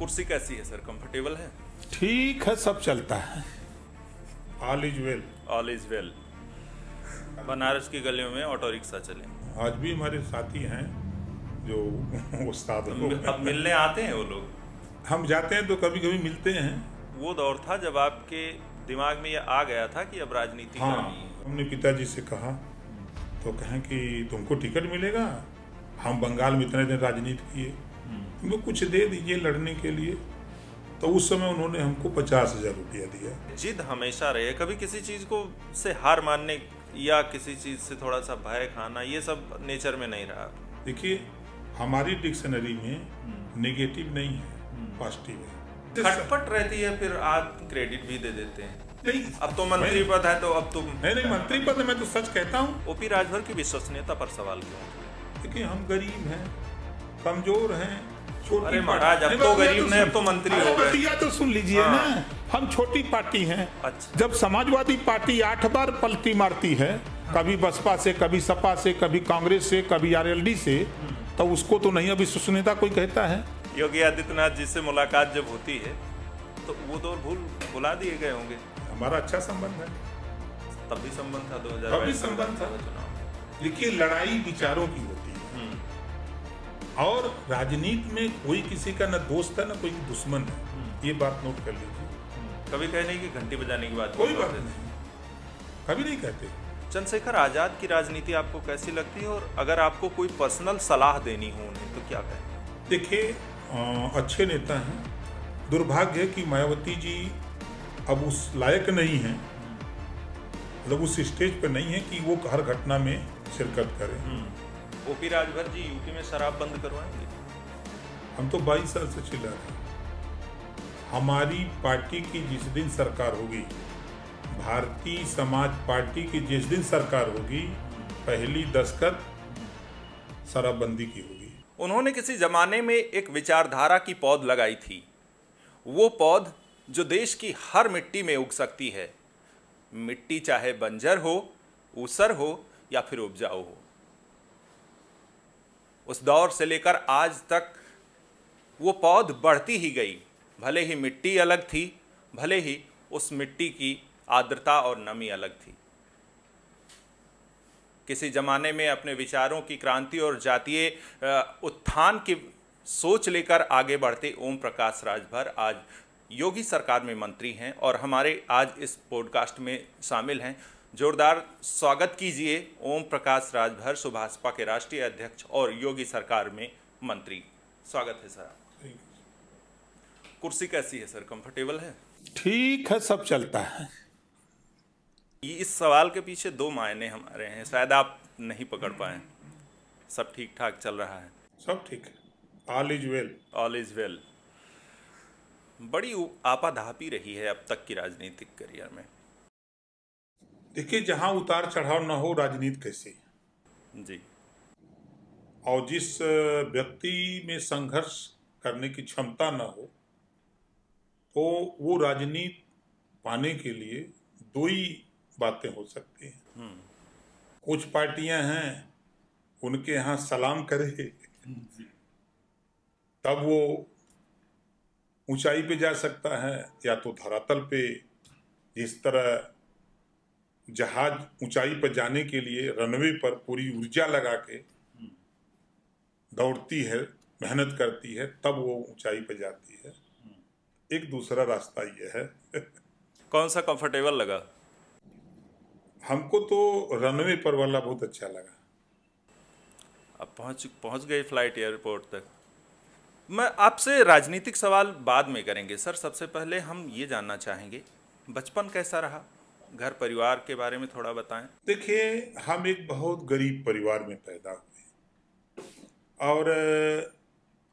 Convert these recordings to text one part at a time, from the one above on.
कुर्सी कैसी है सर? कंफर्टेबल है? ठीक है सब चलता है। All is well all is well Banaras की गलियों में ऑटो रिक्शा चले। आज भी हमारे साथी हैं जो उस्ताद लोग अब मिलने आते हैं वो लोग? हम जाते हैं तो कभी कभी मिलते हैं। वो दौर था जब आपके दिमाग में ये आ गया था कि अब राजनीति हाँ। हमने पिताजी से कहा तो कहें कि तुमको टिकट मिलेगा? हम बंगाल में इतने दिन राजनीति किए। तुमको कुछ दे दीजिए लड़ने के लिए। तो उस समय उन्होंने हमको पचास हज़ार रुपया दिया। जिद हमेशा रहे कभी किसी चीज़ को से हार मानने या किसी चीज़ से थोड़ा सा भय खाना ये सब नेचर में नहीं रहा। देखिए हमारी डिक्शनरी में नेगेटिव नहीं है पॉजिटिव है। खटपट रहती है फिर आप क्रेडिट भी दे देते हैं। नहीं। अब तो मंत्री पद है तो अब तुम नहीं नहीं मंत्री पद में तो सच कहता हूँ। ओपी राजभर की विश्वसनीयता पर सवाल क्यों? देखिए हम गरीब हैं कमज़ोर हैं अरे महाराज, अब तो गरीब नहीं, अब तो मंत्री हो गए। तो सुन लीजिए हाँ। ना हम छोटी पार्टी हैं अच्छा। जब समाजवादी पार्टी आठ बार पलटी मारती है कभी बसपा से कभी सपा से कभी कांग्रेस से कभी आरएलडी से तो उसको तो नहीं अभी अविश्वसनीयता कोई कहता है योगी आदित्यनाथ जी से मुलाकात जब होती है तो वो दौर भूल भुला दिए गए होंगे हमारा अच्छा संबंध है तब भी संबंध था दो हज़ार संबंध था। देखिए लड़ाई विचारों की होती है और राजनीति में कोई किसी का न दोस्त है न कोई दुश्मन है। ये बात नोट कर लीजिए। कभी कहने की घंटी बजाने की बात कोई बात नहीं। कभी नहीं कहते। चंद्रशेखर आज़ाद की राजनीति आपको कैसी लगती है? और अगर आपको कोई पर्सनल सलाह देनी हो उन्हें तो क्या कहें? देखिए अच्छे नेता हैं। दुर्भाग्य है कि मायावती जी अब उस लायक नहीं हैं। मतलब उस स्टेज पर नहीं है कि वो हर घटना में शिरकत करें। ओपी राजभर जी यूपी में शराब बंद करवाएँगे? हम तो 22 साल से चिल्ला रहे हैं। हमारी पार्टी की जिस दिन सरकार होगी भारतीय समाज पार्टी की जिस दिन सरकार होगी पहली दस्तखत शराबबंदी की होगी। उन्होंने किसी जमाने में एक विचारधारा की पौध लगाई थी। वो पौध जो देश की हर मिट्टी में उग सकती है। मिट्टी चाहे बंजर हो ऊसर हो या फिर उपजाऊ हो। उस दौर से लेकर आज तक वो पौध बढ़ती ही गई। भले ही मिट्टी अलग थी, भले ही उस मिट्टी की आर्द्रता और नमी अलग थी। किसी जमाने में अपने विचारों की क्रांति और जातीय उत्थान की सोच लेकर आगे बढ़ते ओम प्रकाश राजभर आज योगी सरकार में मंत्री हैं और हमारे आज इस पॉडकास्ट में शामिल हैं। जोरदार स्वागत कीजिए ओम प्रकाश राजभर सुभाषपा के राष्ट्रीय अध्यक्ष और योगी सरकार में मंत्री। स्वागत है सर। कुर्सी कैसी है सर? कंफर्टेबल है? ठीक है सब चलता है। ये इस सवाल के पीछे दो मायने हमारे हैं। शायद आप नहीं पकड़ पाए। सब ठीक ठाक चल रहा है। सब ठीक है। All is well all is well बड़ी आपाधापी रही है अब तक की राजनीतिक करियर में। देखिए जहाँ उतार चढ़ाव न हो राजनीति कैसे? जी। और जिस व्यक्ति में संघर्ष करने की क्षमता न हो तो वो राजनीति पाने के लिए दो ही बातें हो सकती हैं। कुछ पार्टियाँ हैं उनके यहाँ सलाम करे तब वो ऊंचाई पे जा सकता है या तो धरातल पे जिस तरह जहाज़ ऊंचाई पर जाने के लिए रनवे पर पूरी ऊर्जा लगा के दौड़ती है मेहनत करती है तब वो ऊंचाई पर जाती है। एक दूसरा रास्ता ये है। कौन सा कंफर्टेबल लगा? हमको तो रनवे पर वाला बहुत अच्छा लगा। अब पहुँच पहुँच गए फ़्लाइट एयरपोर्ट तक। मैं आपसे राजनीतिक सवाल बाद में करेंगे। सर सबसे पहले हम ये जानना चाहेंगे बचपन कैसा रहा? घर परिवार के बारे में थोड़ा बताएँ। देखिए, हम एक बहुत गरीब परिवार में पैदा हुए और,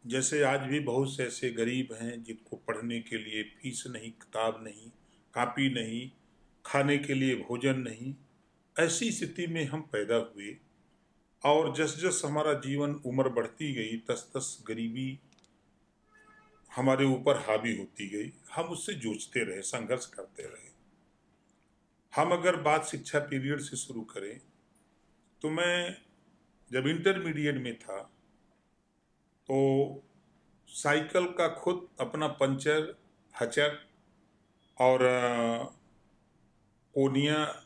जैसे आज भी बहुत से ऐसे गरीब हैं जिनको पढ़ने के लिए फ़ीस नहीं, किताब नहीं, कापी नहीं, खाने के लिए भोजन नहीं, ऐसी स्थिति में हम पैदा हुए। और जस जस हमारा जीवन उम्र बढ़ती गई तस तस गरीबी हमारे ऊपर हावी होती गई, हम उससे जूझते रहे, संघर्ष करते रहे। हम अगर बात शिक्षा पीरियड से शुरू करें तो मैं जब इंटरमीडिएट में था तो साइकिल का खुद अपना पंचर हचर और कोनिया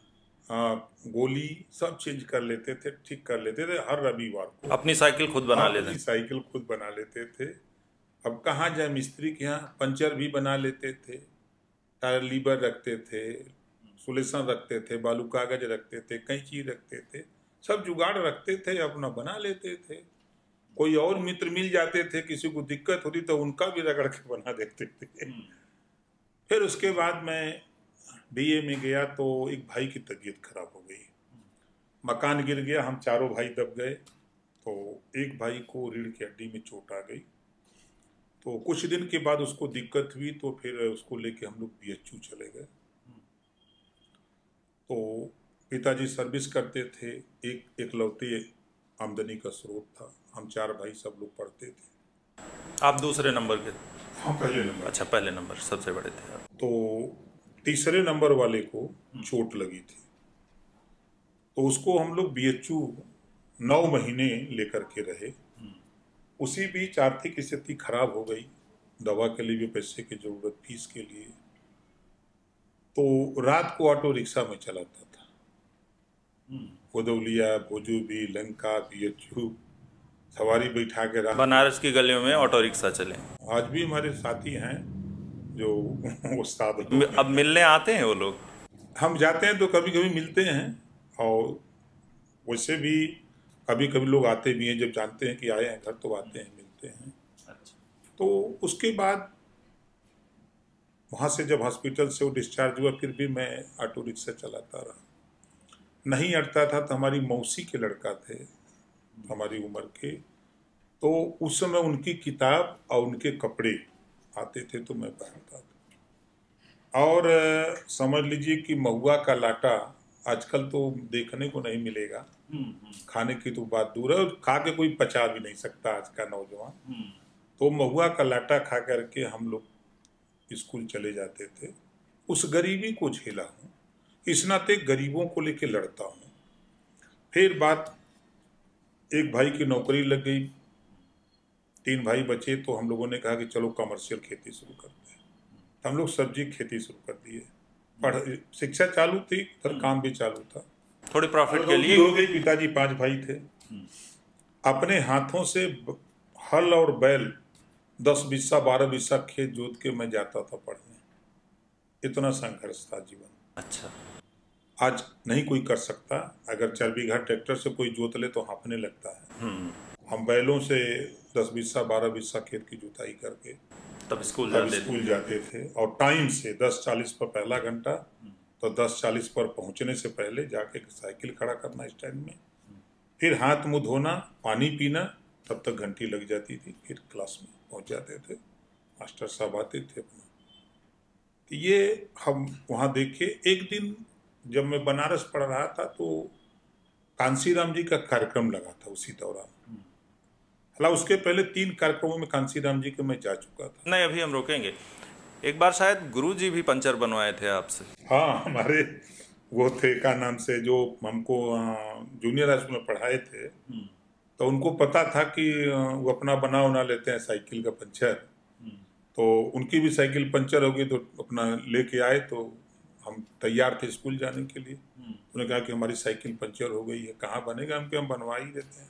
गोली सब चेंज कर लेते थे ठीक कर लेते थे हर रविवार को। अपनी साइकिल खुद बना लेते। हैं साइकिल खुद बना लेते थे। अब कहाँ जाए मिस्त्री के यहाँ पंचर भी बना लेते थे टायर लीवर रखते थे सुलेसन रखते थे बालू कागज़ रखते थे कैंची रखते थे सब जुगाड़ रखते थे अपना बना लेते थे। कोई और मित्र मिल जाते थे किसी को दिक्कत होती तो उनका भी रगड़ के बना देते थे। फिर उसके बाद मैं बीए में गया तो एक भाई की तबीयत खराब हो गई। मकान गिर गया हम चारों भाई दब गए तो एक भाई को रीढ़ की हड्डी में चोट आ गई। तो कुछ दिन के बाद उसको दिक्कत हुई तो फिर उसको लेके हम लोग बी चले गए। तो पिताजी सर्विस करते थे एक एकलौते आमदनी का स्रोत था। हम चार भाई सब लोग पढ़ते थे। आप दूसरे नंबर के हाँ पहले नंबर। अच्छा पहले नंबर सबसे बड़े थे तो तीसरे नंबर वाले को चोट लगी थी। तो उसको हम लोग बी एच यू नौ महीने लेकर के रहे। उसी बीच आर्थिक स्थिति खराब हो गई। दवा के लिए भी पैसे की ज़रूरत फ़ीस के लिए। तो रात को ऑटो रिक्शा में चलाता था। गोदौलिया भोजूबी लंका बी सवारी बैठा के रात बनारस की गलियों में ऑटो रिक्शा चले। आज भी हमारे साथी हैं जो उस्ताद। अब मिलने आते हैं वो लोग? हम जाते हैं तो कभी कभी मिलते हैं और वैसे भी कभी कभी लोग आते भी हैं जब जानते हैं कि आए हैं घर तो आते हैं मिलते हैं। अच्छा। तो उसके बाद वहाँ से जब हॉस्पिटल से वो डिस्चार्ज हुआ फिर भी मैं ऑटो रिक्शा चलाता रहा। नहीं अटता था तो हमारी मौसी के लड़का थे हमारी उम्र के। तो उस समय उनकी किताब और उनके कपड़े आते थे तो मैं पहनता था। और समझ लीजिए कि महुआ का लाटा आजकल तो देखने को नहीं मिलेगा। खाने की तो बात दूर है और खा के कोई पचा भी नहीं सकता आज का नौजवान। तो महुआ का लाटा खा करके हम लोग स्कूल चले जाते थे उस गरीबी को झेला हूँ इस नाते गरीबों को लेके लड़ता हूँ। फिर बात एक भाई की नौकरी लग गई तीन भाई बचे तो हम लोगों ने कहा कि चलो कमर्शियल खेती शुरू करते हैं। तो हम लोग सब्ज़ी खेती शुरू कर दिए। पढ़ शिक्षा चालू थी फिर काम भी चालू था। थोड़े प्रॉफिट के लिए। हो गई पिताजी पाँच भाई थे। अपने हाथों से हल और बैल दस बीसा बारह बीसा खेत जोत के मैं जाता था पढ़ने। इतना संघर्ष था जीवन। अच्छा। आज नहीं कोई कर सकता। अगर चार बीघा ट्रैक्टर से कोई जोत ले तो हाँफने लगता है। हम्म। हम बैलों से दस बीसा बारह बीसा खेत की जुताई करके तब स्कूल तब जाते स्कूल जाते थे। और टाइम से दस चालीस पर पहला घंटा तो दस चालीस पर पहुँचने से पहले जाके साइकिल खड़ा करना स्टैंड में। फिर हाथ मुँह धोना पानी पीना तब तक घंटी लग जाती थी फिर क्लास में। पहुँच जाते थे। मास्टर साहब आते थे अपना। तो ये हम वहाँ देखे एक दिन जब मैं बनारस पढ़ रहा था तो कांसीराम जी का कार्यक्रम लगा था उसी दौरान। हालाँकि उसके पहले तीन कार्यक्रमों में कांसीराम जी के मैं जा चुका था। नहीं अभी हम रोकेंगे। एक बार शायद गुरु जी भी पंचर बनवाए थे आपसे। हाँ हमारे वो थे का नाम से जो हमको जूनियर हाई स्कूल में पढ़ाए थे। तो उनको पता था कि वो अपना बना उना लेते हैं साइकिल का पंचर। तो उनकी भी साइकिल पंचर हो गई तो अपना लेके आए तो हम तैयार थे स्कूल जाने के लिए। उन्होंने कहा कि हमारी साइकिल पंचर हो गई है कहाँ बनेगा? हम कि हम बनवा ही देते हैं।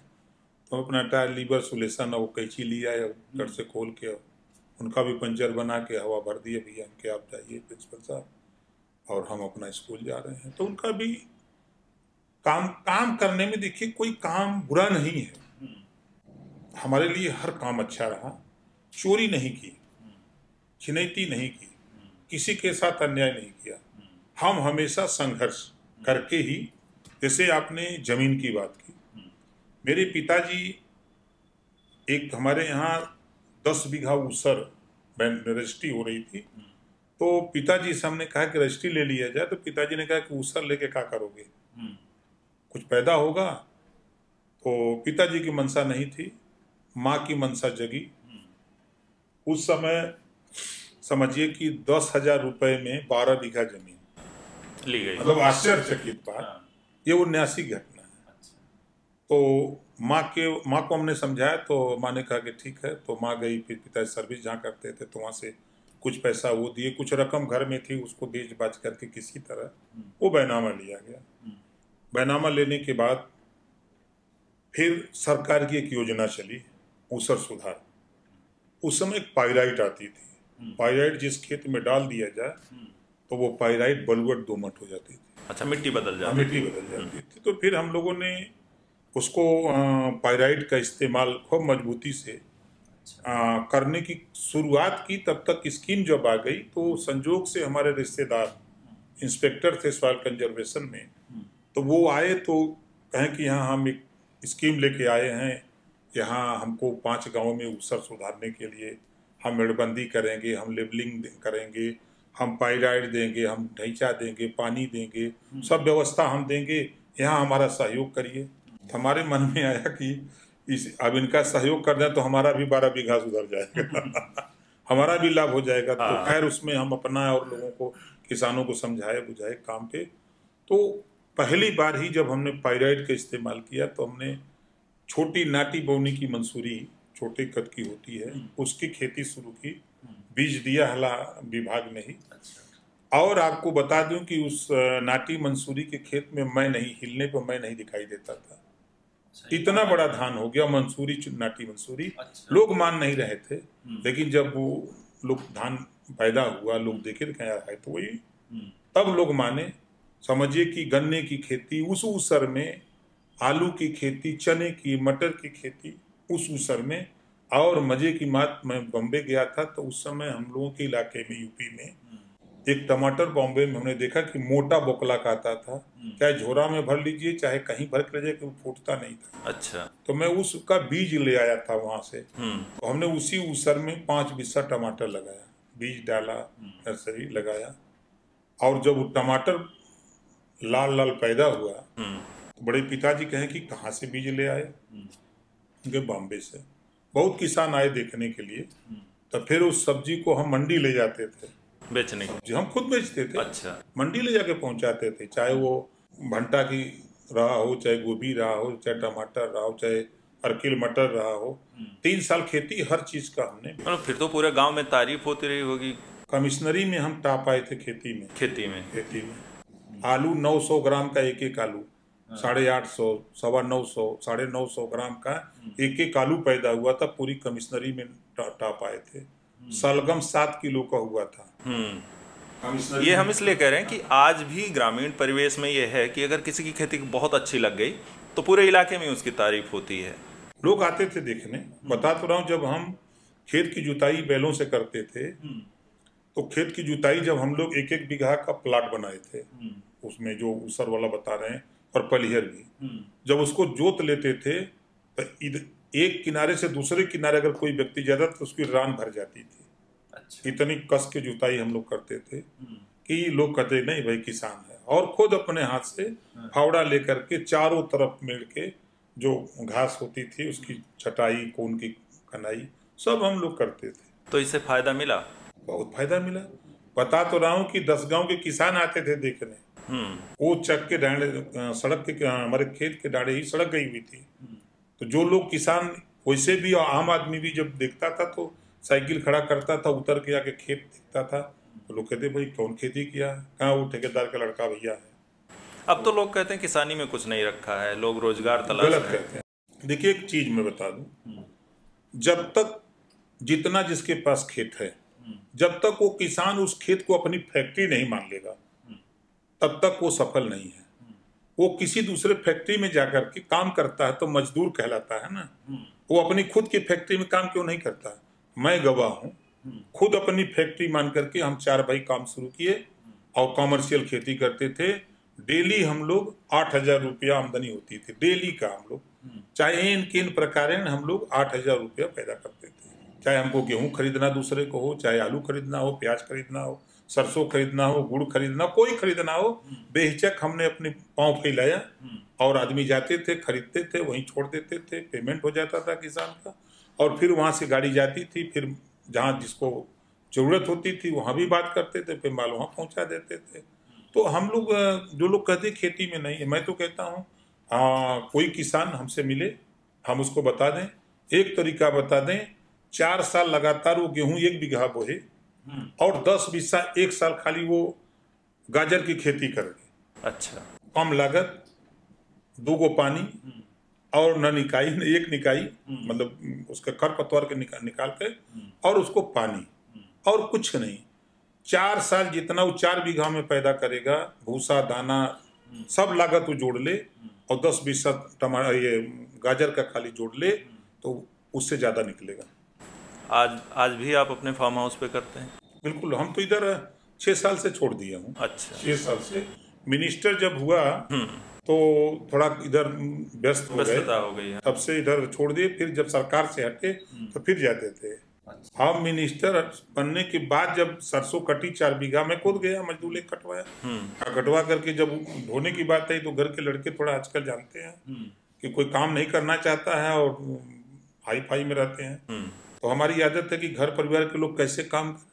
तो अपना टायर लीवर सुलेसन और वो कैंची लिया है घर से खोल के उनका भी पंचर बना के हवा भर दिए भैया हम के आप जाइए प्रिंसिपल साहब। और हम अपना स्कूल जा रहे हैं। तो उनका भी काम काम करने में देखिए कोई काम बुरा नहीं है। हमारे लिए हर काम अच्छा रहा। चोरी नहीं की। छिनैती नहीं की। किसी के साथ अन्याय नहीं किया। हम हमेशा संघर्ष करके ही, जैसे आपने ज़मीन की बात की। मेरे पिताजी, एक हमारे यहाँ दस बीघा ऊसर रजिस्ट्री हो रही थी। तो पिताजी से हमने कहा कि रजिस्ट्री ले लिया जाए तो पिताजी ने कहा कि ऊसर लेके क्या करोगे? कुछ पैदा होगा तो पिताजी की मनसा नहीं थी माँ की मनसा जगी। उस समय समझिए कि दस हज़ार रुपये में बारह बीघा ज़मीन। ली गई। मतलब आश्चर्यचकित बात। ये उन्यासी घटना है। तो माँ के माँ को हमने समझाया तो माँ ने कहा कि ठीक है तो माँ गई फिर पिताजी सर्विस जहाँ करते थे तो वहाँ से कुछ पैसा वो दिए। कुछ रकम घर में थी उसको बेच बाच करके किसी तरह वो बैनामा लिया गया। बैनामा लेने के बाद फिर सरकार की एक योजना चली ऊसर सुधार। उस समय एक पायराइट आती थी। पायराइट जिस खेत में डाल दिया जाए तो वो पायराइट बलुअट दोमट हो जाती थी। अच्छा मिट्टी बदल जाती मिट्टी बदल जाती थी। तो फिर हम लोगों ने उसको पायराइट का इस्तेमाल खूब मजबूती से आ, करने की शुरुआत की। तब तक स्कीम जब आ गई तो संजोग से हमारे रिश्तेदार इंस्पेक्टर थे सॉइल कंजर्वेशन में तो वो आए तो कहें कि यहाँ हम एक स्कीम लेके आए हैं। यहाँ हमको पाँच गाँवों में उसर सुधारने के लिए हम मेड़बंदी करेंगे हम लेबलिंग करेंगे हम पायराइड देंगे हम ढैंचा देंगे पानी देंगे सब व्यवस्था हम देंगे। यहाँ हमारा सहयोग करिए। तो हमारे मन में आया कि इस अब इनका सहयोग कर दें तो हमारा भी बारह बीघा सुधर जाएगा। हमारा भी लाभ हो जाएगा। तो हाँ। खैर उसमें हम अपना और लोगों को किसानों को समझाए बुझाए काम पे। तो पहली बार ही जब हमने पायराइड का इस्तेमाल किया तो हमने छोटी नाटी बोनी की मंसूरी छोटे कद की होती है उसकी खेती शुरू की बीज दिया हला विभाग ने ही। और आपको बता दूँ कि उस नाटी मंसूरी के खेत में मैं नहीं हिलने पर मैं नहीं दिखाई देता था। इतना बड़ा धान हो गया मंसूरी नाटी मंसूरी। अच्छा। लोग मान नहीं रहे थे लेकिन जब वो लोग धान पैदा हुआ लोग देखे थे तो वही तब लोग माने समझिए कि गन्ने की खेती उस उसर में आलू की खेती चने की मटर की खेती उस उसर में और मज़े की बात मैं बॉम्बे गया था तो उस समय हम लोगों के इलाके में यूपी में एक टमाटर बॉम्बे में हमने देखा कि मोटा बोकला का आता था चाहे झोरा में भर लीजिए चाहे कहीं भर कर लीजिए कि वो फूटता नहीं था। अच्छा। तो मैं उसका बीज ले आया था वहाँ से। हम्म। तो हमने उसी उसर में पाँच बिस्सा टमाटर लगाया बीज डाला नर्सरी लगाया और जब वो टमाटर लाल लाल पैदा हुआ। हम्म। बड़े पिताजी कहें कि कहाँ से बीज ले आए? उनके बॉम्बे से। बहुत किसान आए देखने के लिए। तो फिर उस सब्ज़ी को हम मंडी ले जाते थे। बेचने की जी हम खुद बेचते थे। अच्छा। मंडी ले जाके पहुंचाते थे। चाहे वो भंटा की रहा हो चाहे गोभी रहा हो चाहे टमाटर रहा हो चाहे अर्किल मटर रहा हो। तीन साल खेती हर चीज़ का हमने। फिर तो पूरे गाँव में तारीफ़ होती रही होगी। कमिश्नरी में हम टॉप आए थे खेती में। खेती में। खेती में। आलू 900 ग्राम का एक एक आलू साढ़े आठ सौ सवा नौ सौ साढ़े नौ सौ ग्राम का एक एक आलू पैदा हुआ था पूरी कमिश्नरी में टॉप आए थे। सलगम सात किलो का हुआ था। हम्म। ये हम इसलिए कह रहे हैं कि आज भी ग्रामीण परिवेश में ये है कि अगर किसी की खेती बहुत अच्छी लग गई तो पूरे इलाके में उसकी तारीफ़ होती है। लोग आते थे देखने। बता तो रहा हूँ जब हम खेत की जुताई बैलों से करते थे तो खेत की जुताई जब हम लोग एक एक बीघा का प्लाट बनाए थे उसमें जो उसर वाला बता रहे हैं और पलिहर भी। जब उसको जोत लेते थे तो एक किनारे से दूसरे किनारे अगर कोई व्यक्ति जाता तो उसकी रान भर जाती थी। अच्छा। इतनी कस के जुताई हम लोग करते थे कि लोग कहते नहीं भाई किसान है। और खुद अपने हाथ से फावड़ा लेकर के चारों तरफ़ मिल के जो घास होती थी उसकी छटाई कोन की कनाई सब हम लोग करते थे। तो इससे फ़ायदा मिला? बहुत फ़ायदा मिला। बता तो रहा हूँ कि दस गाँव के किसान आते थे देखने। हम्म वो चक के डांडे सड़क के हमारे खेत के डांडे ही सड़क गई हुई थी। तो जो लोग किसान वैसे भी और आम आदमी भी जब देखता था तो साइकिल खड़ा करता था उतर के आके खेत देखता था। तो लोग कहते भाई कौन खेती किया? कहाँ वो ठेकेदार का लड़का भैया है? अब तो लोग कहते हैं किसानी में कुछ नहीं रखा है लोग रोज़गार तलाश गलत कहते हैं। देखिए एक चीज़ मैं बता दूँ। जब तक जितना जिसके पास खेत है जब तक वो किसान उस खेत को अपनी फैक्ट्री नहीं मान लेगा तब तक वो सफल नहीं है। वो किसी दूसरे फैक्ट्री में जाकर के काम करता है तो मजदूर कहलाता है ना। वो अपनी खुद की फैक्ट्री में काम क्यों नहीं करता? मैं गवाह हूँ। खुद अपनी फैक्ट्री मान करके हम चार भाई काम शुरू किए और कॉमर्शियल खेती करते थे। डेली हम लोग आठ हज़ार रुपया आमदनी होती थी, डेली का हम लोग। चाहे इन किन प्रकार हम लोग आठ हज़ार रुपया पैदा करते थे। चाहे हमको गेहूँ खरीदना दूसरे को हो, चाहे आलू खरीदना हो, प्याज खरीदना हो सरसों खरीदना हो, गुड़ खरीदना कोई खरीदना हो, बेहिचक हमने अपने पाँव फैलाया। और आदमी जाते थे, खरीदते थे, वहीं छोड़ देते थे पेमेंट हो जाता था किसान का। और फिर वहाँ से गाड़ी जाती थी, फिर जहाँ जिसको ज़रूरत होती थी, वहाँ भी बात करते थे, फिर माल वहाँ पहुँचा देते थे। तो हम लोग, जो लोग कहते खेती में नहीं है। मैं तो कहता हूँ हाँ कोई किसान हमसे मिले, हम उसको बता दें। एक तरीका बता दें, चार साल लगातार वो गेहूँ एक बीघा बोहे। और दस बीसा एक साल खाली वो गाजर की खेती करेंगे। अच्छा। कम लागत दो गो पानी और न निकाई न एक निकाई मतलब उसका खर पतवार के निकाल निकाल के और उसको पानी। और कुछ नहीं। चार साल जितना वो चार बीघा में पैदा करेगा भूसा दाना सब लागत वो जोड़ ले और दस बीस टमाटर ये गाजर का खाली जोड़ ले तो उससे ज़्यादा निकलेगा। आज आज भी आप अपने फार्म हाउस पे करते हैं? बिल्कुल हम तो इधर छः साल से छोड़ दिया हूँ। अच्छा। छः साल से। मिनिस्टर जब हुआ तो थोड़ा इधर व्यस्त हो गए। हो गई तब से इधर छोड़ दिए फिर जब सरकार से हटे तो फिर जाते थे। हम मिनिस्टर बनने के बाद जब सरसों कटी चार बीघा में कूद गया मजदूर एक कटवाया। और कटवा करके जब धोने की बात आई तो घर के लड़के थोड़ा आजकल जानते हैं कि कोई काम नहीं करना चाहता है और हाई फाई में रहते हैं। तो हमारी आदत है कि घर परिवार के लोग कैसे काम करें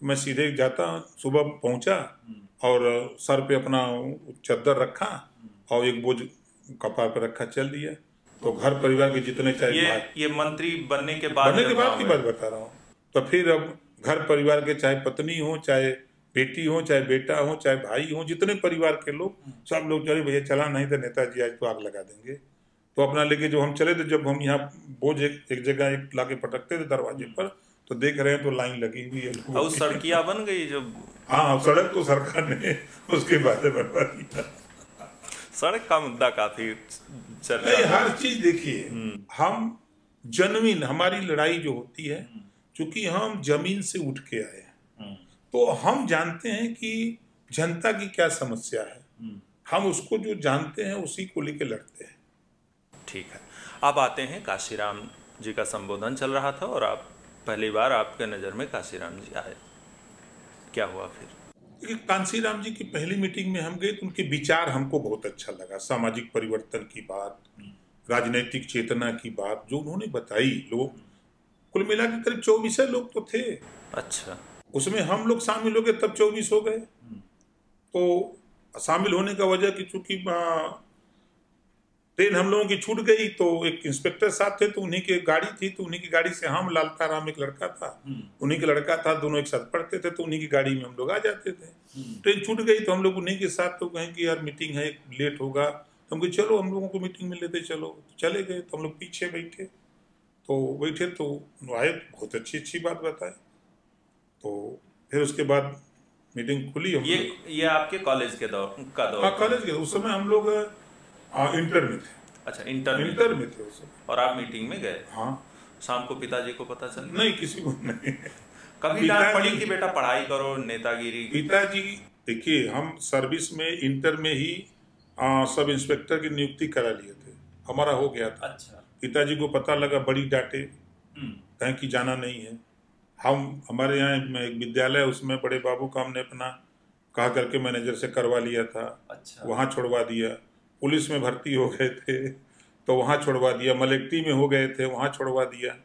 तो मैं सीधे जाता सुबह पहुँचा और सर पे अपना चद्दर रखा और एक बोझ कपार पे रखा चल दिया। तो घर परिवार के जितने चाहे ये ये मंत्री बनने के बाद बनने के बाद की बात बता रहा हूँ। तो फिर अब घर परिवार के चाहे पत्नी हो चाहे बेटी हो चाहे बेटा हो चाहे भाई हो जितने परिवार के लोग सब लोग चले भैया चला नहीं तो नेताजी आज तो आग लगा देंगे। तो अपना लेके जो हम चले थे जब हम यहाँ बोझ एक, एक जगह एक लाके पटकते थे दरवाजे पर तो देख रहे हैं तो लाइन लगी हुई है और उस सड़कियाँ बन गई जब। हाँ सड़क तो सरकार ने उसके बाद बनवा दिया सड़क का मुद्दा काफ़ी चल रहा है। हर चीज़ देखिए हम जन्मीन हमारी लड़ाई जो होती है क्योंकि हम ज़मीन से उठ के आए हैं तो हम जानते हैं कि जनता की क्या समस्या है। हम उसको जो जानते हैं उसी को लेके लड़ते हैं। ठीक है। अब आते हैं काशीराम जी का संबोधन चल रहा था और आप पहली बार आपके नज़र में काशीराम जी आए। क्या हुआ फिर? कांसीराम जी की पहली मीटिंग में हम गए तो उनके विचार हमको बहुत अच्छा लगा। सामाजिक परिवर्तन की बात राजनीतिक चेतना की बात जो उन्होंने बताई लोग कुल मिला के करीब चौबीस लोग तो थे। अच्छा। उसमें हम लोग शामिल हो गए तब चौबीस हो गए। तो शामिल होने का वजह कि चूँकि आ, ट्रेन हम लोगों की छूट गई तो एक इंस्पेक्टर साहब थे तो उन्हीं की गाड़ी थी तो उन्हीं की गाड़ी से हम लालता राम एक लड़का था। उन्हीं का लड़का था दोनों एक साथ पढ़ते थे तो उन्हीं की गाड़ी में हम लोग आ जाते थे। ट्रेन छूट गई तो हम लोग उन्हीं के साथ तो कहें कि यार मीटिंग है लेट होगा। तो हम कहे चलो हम लोगों को मीटिंग में लेते चलो। तो चले गए तो हम लोग पीछे बैठे। तो बैठे तो आए बहुत अच्छी अच्छी बात बताए तो फिर उसके बाद मीटिंग खुली ये ये आपके कॉलेज के दौर का दौर हाँ कॉलेज गए उस समय हम लोग आ, इंटर में थे अच्छा इंटर में इंटर में थे उस समय और आप मीटिंग में गए? हाँ। शाम को पिताजी को पता चल? नहीं किसी को नहीं। कभी डांट पड़ी कि बेटा पढ़ाई करो नेतागिरी? पिताजी देखिए हम सर्विस में इंटर में ही आ, सब इंस्पेक्टर की नियुक्ति करा लिए थे। हमारा हो गया था। अच्छा। पिताजी को पता लगा बड़ी डांटे। हम्म, कहीं कि जाना नहीं है। हम हमारे यहाँ एक- एक विद्यालय उसमें बड़े बाबू का हमने अपना कहा करके मैनेजर से करवा लिया था। अच्छा। वहाँ छोड़वा दिया। पुलिस में भर्ती हो गए थे तो वहाँ छोड़वा दिया। मलेक्टी में हो गए थे वहाँ छोड़वा दिया।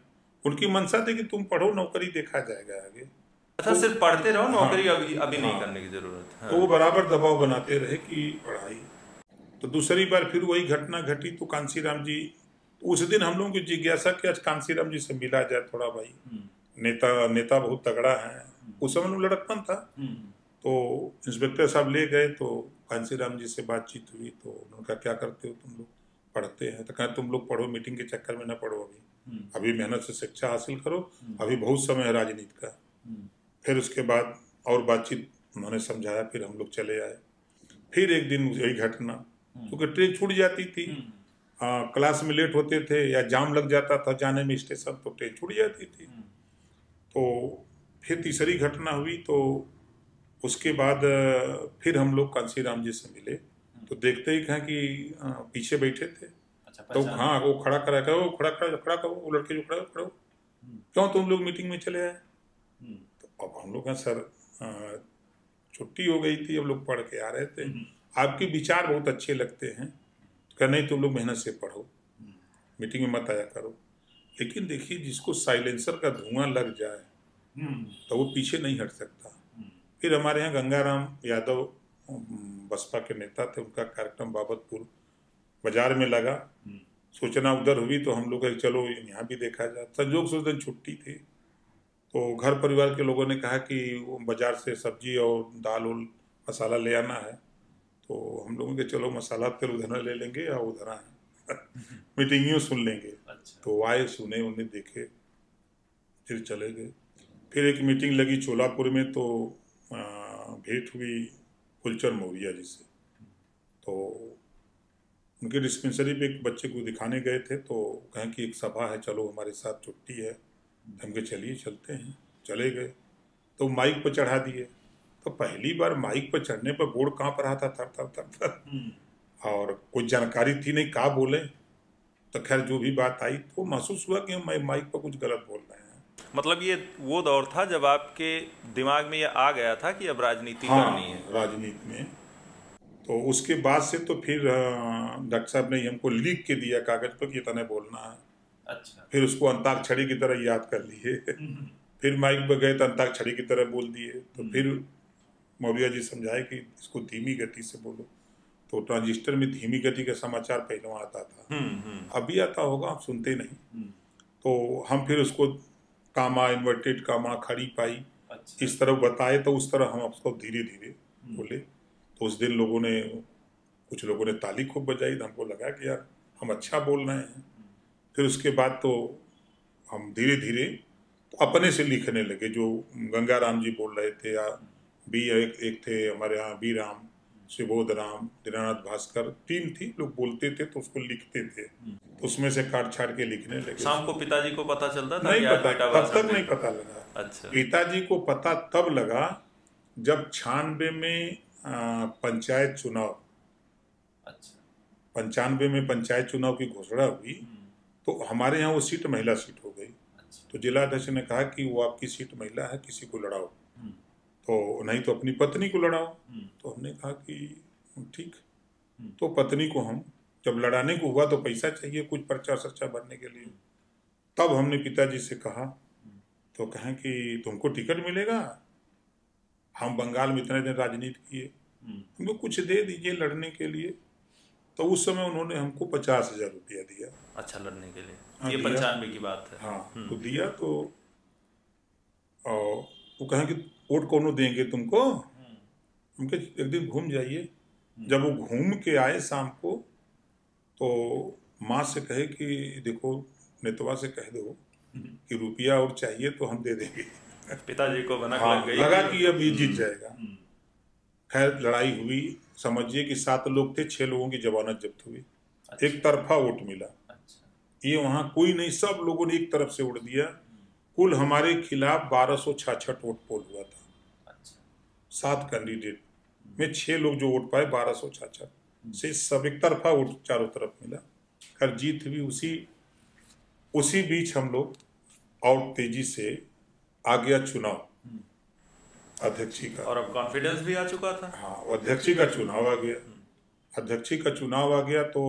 उनकी मनसा थी कि तुम पढ़ो नौकरी देखा जाएगा आगे। अच्छा तो, सिर्फ़ पढ़ते रहो नौकरी हाँ। अभी अभी हाँ, नहीं हाँ। करने की ज़रूरत। है। तो वो बराबर दबाव बनाते रहे कि पढ़ाई। तो दूसरी बार फिर वही घटना घटी तो कांसीराम जी उस दिन हम लोगों की जिज्ञासा कि आज कांसीराम जी से मिला जाए थोड़ा भाई। नेता नेता बहुत तगड़ा है। उस समय लड़कपन था। हम्म, तो इंस्पेक्टर साहब ले गए तो कांसीराम जी से बातचीत हुई तो उन्होंने कहा क्या करते हो तुम लोग? पढ़ते हैं। तो कहा तुम लोग पढ़ो मीटिंग के चक्कर में ना पढ़ो अभी। हम्म, अभी मेहनत से शिक्षा हासिल करो अभी बहुत समय है राजनीति का। हम्म, फिर उसके बाद और बातचीत उन्होंने समझाया फिर हम लोग चले आए। फिर एक दिन यही घटना क्योंकि ट्रेन छूट जाती थी। हम्म, आ, क्लास में लेट होते थे या जाम लग जाता था जाने में स्टेशन तो ट्रेन छूट जाती थी। हम्म। तो फिर तीसरी घटना हुई तो उसके बाद फिर हम लोग कांसीराम जी से मिले। तो देखते ही कहा कि पीछे बैठे थे। अच्छा तो हाँ वो खड़ा करा करो खड़ा खड़ा खड़ा करो वो लड़के जो खड़ा खड़ा हो। क्यों तुम लोग मीटिंग में चले आए? हम्म, तो अब हम लोग हैं सर छुट्टी हो गई थी हम लोग पढ़ के आ रहे थे। आपके विचार बहुत अच्छे लगते हैं। कहा नहीं तुम लोग मेहनत से पढ़ो। मीटिंग में मत आया करो। लेकिन देखिए जिसको साइलेंसर का धुआँ लग जाए हम्म, तो वो पीछे नहीं हट सकता। फिर हमारे यहाँ गंगाराम यादव बसपा के नेता थे उनका कार्यक्रम बाबतपुर बाज़ार में लगा। सूचना उधर हुई तो हम लोग चलो यहाँ भी देखा जाए। संजोग से उस दिन छुट्टी थी। तो घर परिवार के लोगों ने कहा कि वो बाज़ार से सब्ज़ी और दाल उल मसाला ले आना है। तो हम लोगों के चलो मसाला तेल उधर ले लेंगे या उधर आए। मीटिंग यूँ सुन लेंगे। अच्छा। तो आए सुने उन्हें देखे फिर चले गए। फिर एक मीटिंग लगी चोलापुर में तो भेंट हुई कुलचर मौर्या जी से। तो उनके डिस्पेंसरी पे एक बच्चे को दिखाने गए थे तो कहें कि एक सभा है चलो हमारे साथ छुट्टी है हम के चलिए चलते हैं। चले गए। तो माइक पर चढ़ा दिए। तो पहली बार माइक पर चढ़ने पर बोर्ड कहाँ पर आता? थर थर थर थर। और कुछ जानकारी थी नहीं कहा बोले? तो खैर जो भी बात आई तो महसूस हुआ कि हम माइक पर कुछ गलत बोल रहे हैं। मतलब ये वो दौर था जब आपके दिमाग में ये आ गया था कि अब राजनीति हाँ करनी है। राजनीति में। तो उसके बाद से तो फिर डॉक्टर साहब ने हमको लिख के दिया कागज़ पर कि इतना बोलना है। अच्छा। फिर उसको अंताक्षरी की तरह याद कर लिए। फिर माइक पर गए तो अंताक्षरी की तरह बोल दिए। तो फिर मौर्या जी समझाए कि इसको धीमी गति से बोलो। तो ट्रांजिस्टर में धीमी गति का समाचार पहले आता था। हम्म हम्म। अभी आता होगा आप सुनते नहीं। हम्म, तो हम फिर उसको कामा इन्वर्टेड कामा खड़ी पाई। अच्छा। इस तरह बताए तो उस तरह हम उसको धीरे धीरे बोले। तो उस दिन लोगों ने कुछ लोगों ने ताली खूब बजाई तो हमको लगा कि यार हम अच्छा बोल रहे हैं। फिर उसके बाद तो हम धीरे धीरे तो अपने से लिखने लगे जो गंगा राम जी बोल रहे थे या बी एक, एक थे हमारे यहाँ बी राम। सुबोध राम दीनानाथ भास्कर टीम थी लोग बोलते थे तो उसको लिखते थे। तो उसमें से काट छाट के लिखने लगे। शाम को पिताजी को पता चलता था नहीं पता तब तक नहीं पता लगा। अच्छा। पिताजी को पता तब लगा जब छानबे में पंचायत चुनाव। अच्छा। पंचानवे में पंचायत चुनाव की घोषणा हुई हम्म, तो हमारे यहाँ वो सीट महिला सीट हो गई। अच्छा। तो जिला अध्यक्ष ने कहा कि वो आपकी सीट महिला है किसी को लड़ाओ। हम्म, तो नहीं तो अपनी पत्नी को लड़ाओ। हम्म, तो हमने कहा कि ठीक। हम्म। तो पत्नी को हम जब लड़ाने को हुआ तो पैसा चाहिए कुछ पर्चा सर्चा भरने के लिए। तब हमने पिताजी से कहा तो कहें कि तुमको टिकट मिलेगा? हम बंगाल में इतने दिन राजनीति किए। हम्म, हमको कुछ दे दीजिए लड़ने के लिए। तो उस समय उन्होंने हमको पचास हज़ार रुपया दिया। अच्छा लड़ने के लिए। हाँ, ये। पंचानवे की बात है। हाँ तो दिया तो और वो कहें कि वोट कोनो देंगे तुमको। कहे एक दिन घूम जाइए। जब वो घूम के आए शाम को तो माँ से कहे कि देखो नेतवा से कह दो कि रुपया और चाहिए तो हम दे देंगे। पिताजी को बना हाँ लग गई। लगा कि अब ये जीत जाएगा। खैर लड़ाई हुई। समझिए कि सात लोग थे छह लोगों की जमानत जब्त हुई। अच्छा, एक तरफा वोट मिला। अच्छा। ये वहाँ कोई नहीं सब लोगों ने एक तरफ़ से उड़ दिया। कुल हमारे खिलाफ बारह सौ छाछठ वोट पोल हुआ था। अच्छा। सात कैंडिडेट। में छह लोग जो वोट पाए बारह सौ छाछठ। से सब एक तरफा वोट चारों तरफ़ मिला। खैर जीत भी उसी उसी बीच हम लोग और तेज़ी से आ गया चुनाव अध्यक्षी का। और अब कॉन्फिडेंस भी आ चुका था। हाँ अध्यक्षी का चुनाव आ गया। अध्यक्षी का चुनाव आ गया तो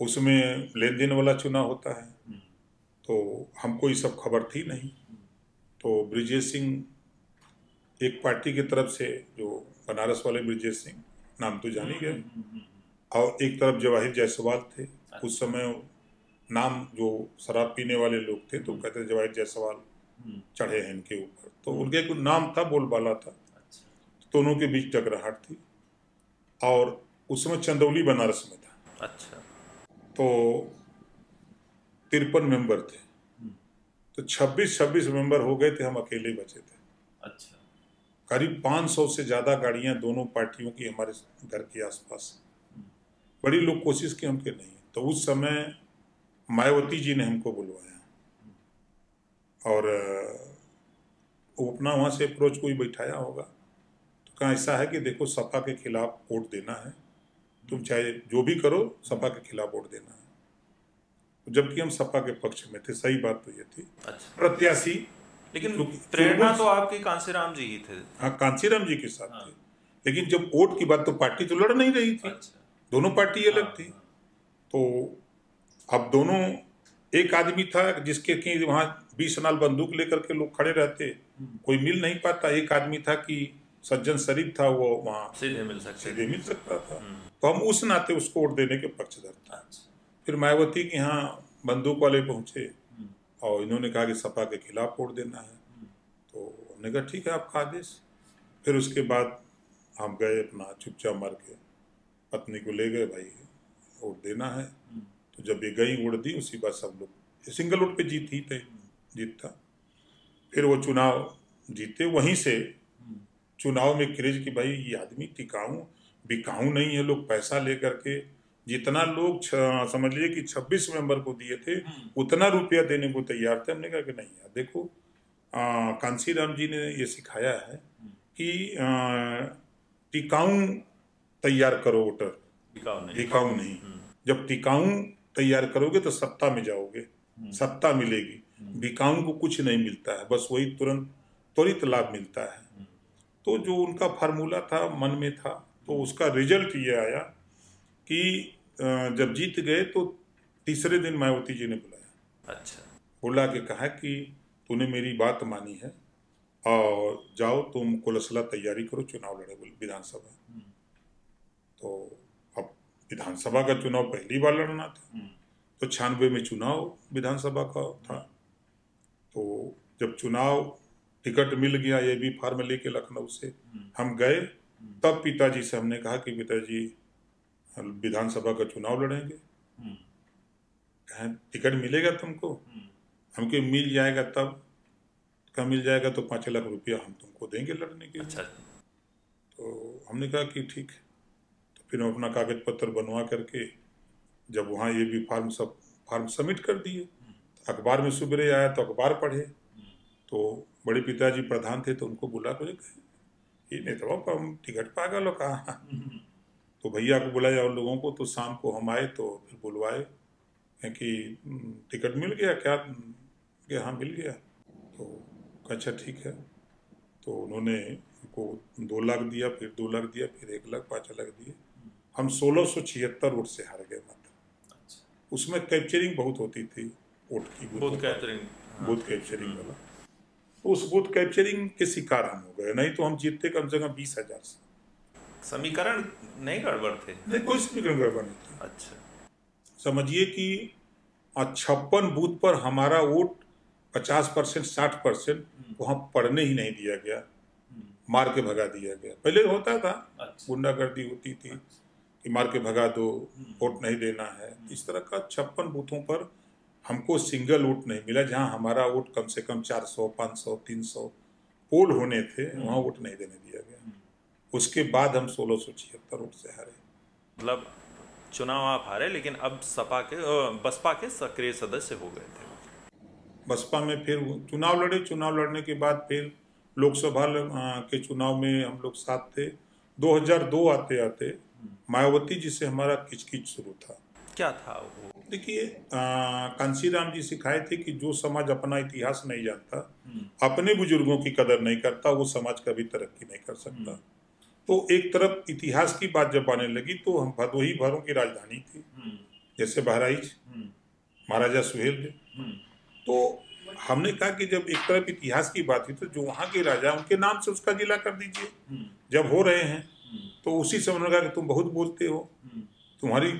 उसमें लेन देन वाला चुनाव होता है। तो हमको ये सब खबर थी नहीं। तो ब्रिजेश सिंह एक पार्टी की तरफ़ से जो बनारस वाले ब्रिजेश सिंह नाम तो जान गए। और एक तरफ़ जवाहिर जायसवाल थे। उस समय नाम जो शराब पीने वाले लोग थे तो कहते जवाहिर जायसवाल हम्म, चढ़े हैं इनके ऊपर। तो उनके एक नाम था बोलबाला था। अच्छा। दोनों के बीच टकराहट थी। और उस समय चंदौली बनारस में था। अच्छा। तो तिरपन मेंबर थे। तो 26 26 मेंबर हो गए थे हम अकेले बचे थे। अच्छा। करीब 500 से ज़्यादा गाड़ियाँ दोनों पार्टियों की हमारे घर के आसपास। बड़ी लोग कोशिश की हम के नहीं। तो उस समय मायावती जी ने हमको बुलवाया। और वो अपना वहाँ से अप्रोच कोई बैठाया होगा। तो कहा ऐसा है कि देखो सपा के खिलाफ वोट देना है। तुम चाहे जो भी करो सपा के खिलाफ वोट देना है। जबकि हम सपा के पक्ष में थे सही बात तो ये थी। अच्छा। प्रत्याशी लेकिन प्रेरणा तो आपके कांसीराम जी ही थे। हाँ कांसीराम जी के साथ हाँ। थे। लेकिन जब वोट की बात तो पार्टी तो लड़ नहीं रही थी। अच्छा। दोनों पार्टी अलग थी। तो अब दोनों एक आदमी था जिसके कि वहाँ बीस नाल बंदूक लेकर के लोग खड़े रहते। कोई मिल नहीं पाता। एक आदमी था कि सज्जन शरीफ था वो वहाँ सीधे मिल सकते सीधे मिल सकता था। तो हम उस नाते उसको वोट देने के पक्षधर थे। फिर मायावती के यहाँ बंदूक वाले पहुँचे और इन्होंने कहा कि सपा के खिलाफ वोट देना है। तो हमने कहा, ठीक है, आपका आदेश। फिर उसके बाद हम गए अपना चुपचाप मार के। पत्नी को ले गए, भाई, वोट देना है। तो जब ये गई वोट दी, उसी बात सब लोग सिंगल वोट पे जीत ही थे, जीत था। फिर वो चुनाव जीते, वहीं से चुनाव में क्रेज कि, भाई, ये आदमी टिकाऊ, बिकाऊ नहीं है लोग, पैसा लेकर के जितना लोग समझ लीजिए कि 26 मेंबर को दिए थे उतना रुपया देने को तैयार थे। हमने कहा कि नहीं यार देखो कांसी राम जी ने ये सिखाया है कि टिकाऊ तैयार करो वोटर। टिकाऊ नहीं, नहीं। हम्म। जब टिकाऊ तैयार करोगे तो सत्ता में जाओगे। हम्म। सत्ता मिलेगी। हम्म। बिकाऊ को कुछ नहीं मिलता है बस वही तुरंत त्वरित लाभ मिलता है। तो जो उनका फार्मूला था मन में था तो उसका रिज़ल्ट ये आया कि जब जीत गए तो तीसरे दिन मायावती जी ने बुलाया। अच्छा। बुला के कहा कि तूने मेरी बात मानी है और जाओ तुम कुलसला तैयारी करो चुनाव लड़े बोले विधानसभा। तो अब विधानसभा का चुनाव पहली बार लड़ना था। तो छियानवे में चुनाव विधानसभा का था। तो जब चुनाव टिकट मिल गया ये भी फार्म लेके लखनऊ से हम गए तब पिताजी से हमने कहा कि पिताजी विधानसभा का चुनाव लड़ेंगे। कहें टिकट मिलेगा तुमको? हमको मिल जाएगा तब। का मिल जाएगा तो पाँच लाख रुपया हम तुमको देंगे लड़ने के लिए। अच्छा। तो हमने कहा कि ठीक है। तो फिर हम अपना कागज़ पत्र बनवा करके जब वहाँ ये भी फार्म सब फार्म सबमिट कर दिए। तो अखबार में सुबह आया तो अखबार पढ़े। तो बड़े पिताजी प्रधान थे तो उनको बुला कर ये नेताओं का हम टिकट पागल हो कहा? तो भैया को बुलाया और लोगों को तो शाम को हम आए तो फिर बुलवाए कि टिकट मिल गया क्या? कि हाँ मिल गया? तो अच्छा ठीक है। तो उन्होंने उनको दो लाख दिया फिर दो लाख दिया फिर एक लाख पाँच लाख दिए। हम सोलह सौ छिहत्तर वोट से हार गए मात्र। उसमें कैप्चरिंग बहुत होती थी वोट की। Booth capturing. बूथ कैप्चरिंग वाला। उस बूथ कैप्चरिंग के शिकार हम हो गए नहीं तो हम जीतते कम से कम बीस हज़ार से। समीकरण नहीं गड़बड़ थे? नहीं कोई समीकरण गड़बड़ नहीं था। अच्छा। समझिए कि छप्पन बूथ पर हमारा वोट पचास परसेंट साठ परसेंट हम्म। वहाँ पढ़ने ही नहीं दिया गया। हम्म। मार के भगा दिया गया। पहले होता था अच्छा। गुंडागर्दी होती थी कि मार के भगा दो हम्म। वोट नहीं देना है। इस तरह का छप्पन बूथों पर हमको सिंगल वोट नहीं मिला जहाँ हमारा वोट कम से कम चार सौ पाँच सौ तीन सौ पोल होने थे वहाँ वोट नहीं देने दिया गया। उसके बाद हम सोलह सौ छिहत्तर वोट से हारे। मतलब चुनाव आप हारे लेकिन अब सपा के बसपा के सक्रिय सदस्य हो गए थे। बसपा में फिर चुनाव लड़े। चुनाव लड़ने के बाद फिर लोकसभा के चुनाव में हम लोग साथ थे। 2002 आते आते मायावती जी से हमारा किचकिच शुरू था। क्या था वो? देखिए कांसीराम जी सिखाए थे कि जो समाज अपना इतिहास नहीं जानता हम्म। अपने बुज़ुर्गों की कदर नहीं करता वो समाज कभी तरक्की नहीं कर सकता। हम्म। तो एक तरफ़ इतिहास की बात जब आने लगी तो हम भदोही भरों की राजधानी थी। हम्म। जैसे बहराइच हम्म। महाराजा सुहेल हम्म। तो हमने कहा कि जब एक तरफ़ इतिहास की बात थी तो जो वहाँ के राजा उनके नाम से उसका जिला कर दीजिए। जब हो रहे हैं तो उसी से उन्होंने कहा कि तुम बहुत बोलते हो। तुम्हारी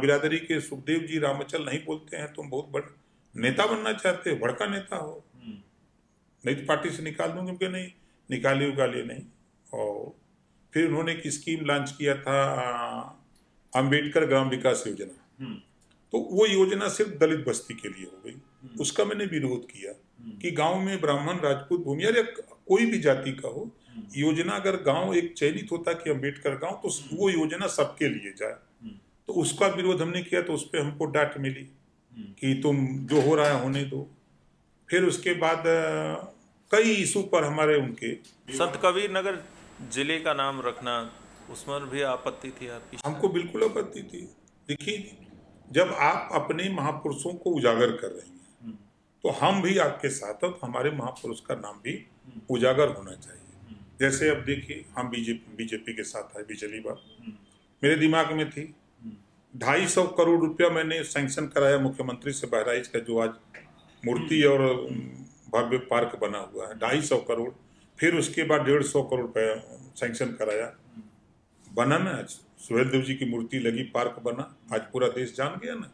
बिरादरी के सुखदेव जी रामचल नहीं बोलते हैं तुम बहुत बड़ नेता बनना चाहते हो बड़का नेता हो। नहीं तो पार्टी से निकाल दूँगे कि नहीं निकाली उगाली नहीं। और फिर उन्होंने एक स्कीम लॉन्च किया था अंबेडकर ग्राम विकास योजना। हम्म। तो वो योजना सिर्फ़ दलित बस्ती के लिए हो गई। हम्म। उसका मैंने विरोध किया हम्म। कि गाँव में ब्राह्मण राजपूत भूमि या कोई भी जाति का हो योजना अगर गाँव एक चयनित होता कि अंबेडकर गाँव तो वो योजना सबके लिए जाए। तो उसका विरोध हमने किया तो उस पर हमको डांट मिली कि तुम जो हो रहा है होने दो। फिर उसके बाद कई इशू पर हमारे उनके संत कबीर नगर ज़िले का नाम रखना उसमें भी आपत्ति थी आपकी? हमको बिल्कुल आपत्ति थी। देखिए जब आप अपने महापुरुषों को उजागर कर रहे हैं हम्म। तो हम भी आपके साथ तो हमारे महापुरुष का नाम भी हम्म। उजागर होना चाहिए। हम्म। जैसे अब देखिए हम बीजेपी बीजेपी के साथ है बिजली बार मेरे दिमाग में थी ढाई सौ करोड़ रुपया मैंने सैंक्शन कराया मुख्यमंत्री से बहराइच का जो आज मूर्ति और भव्य पार्क बना हुआ है ढाई सौ करोड़। फिर उसके बाद डेढ़ सौ करोड़ रुपये सैंक्शन कराया। बना ना सुहेल देव जी की मूर्ति लगी पार्क बना। आज पूरा देश जान गया ना।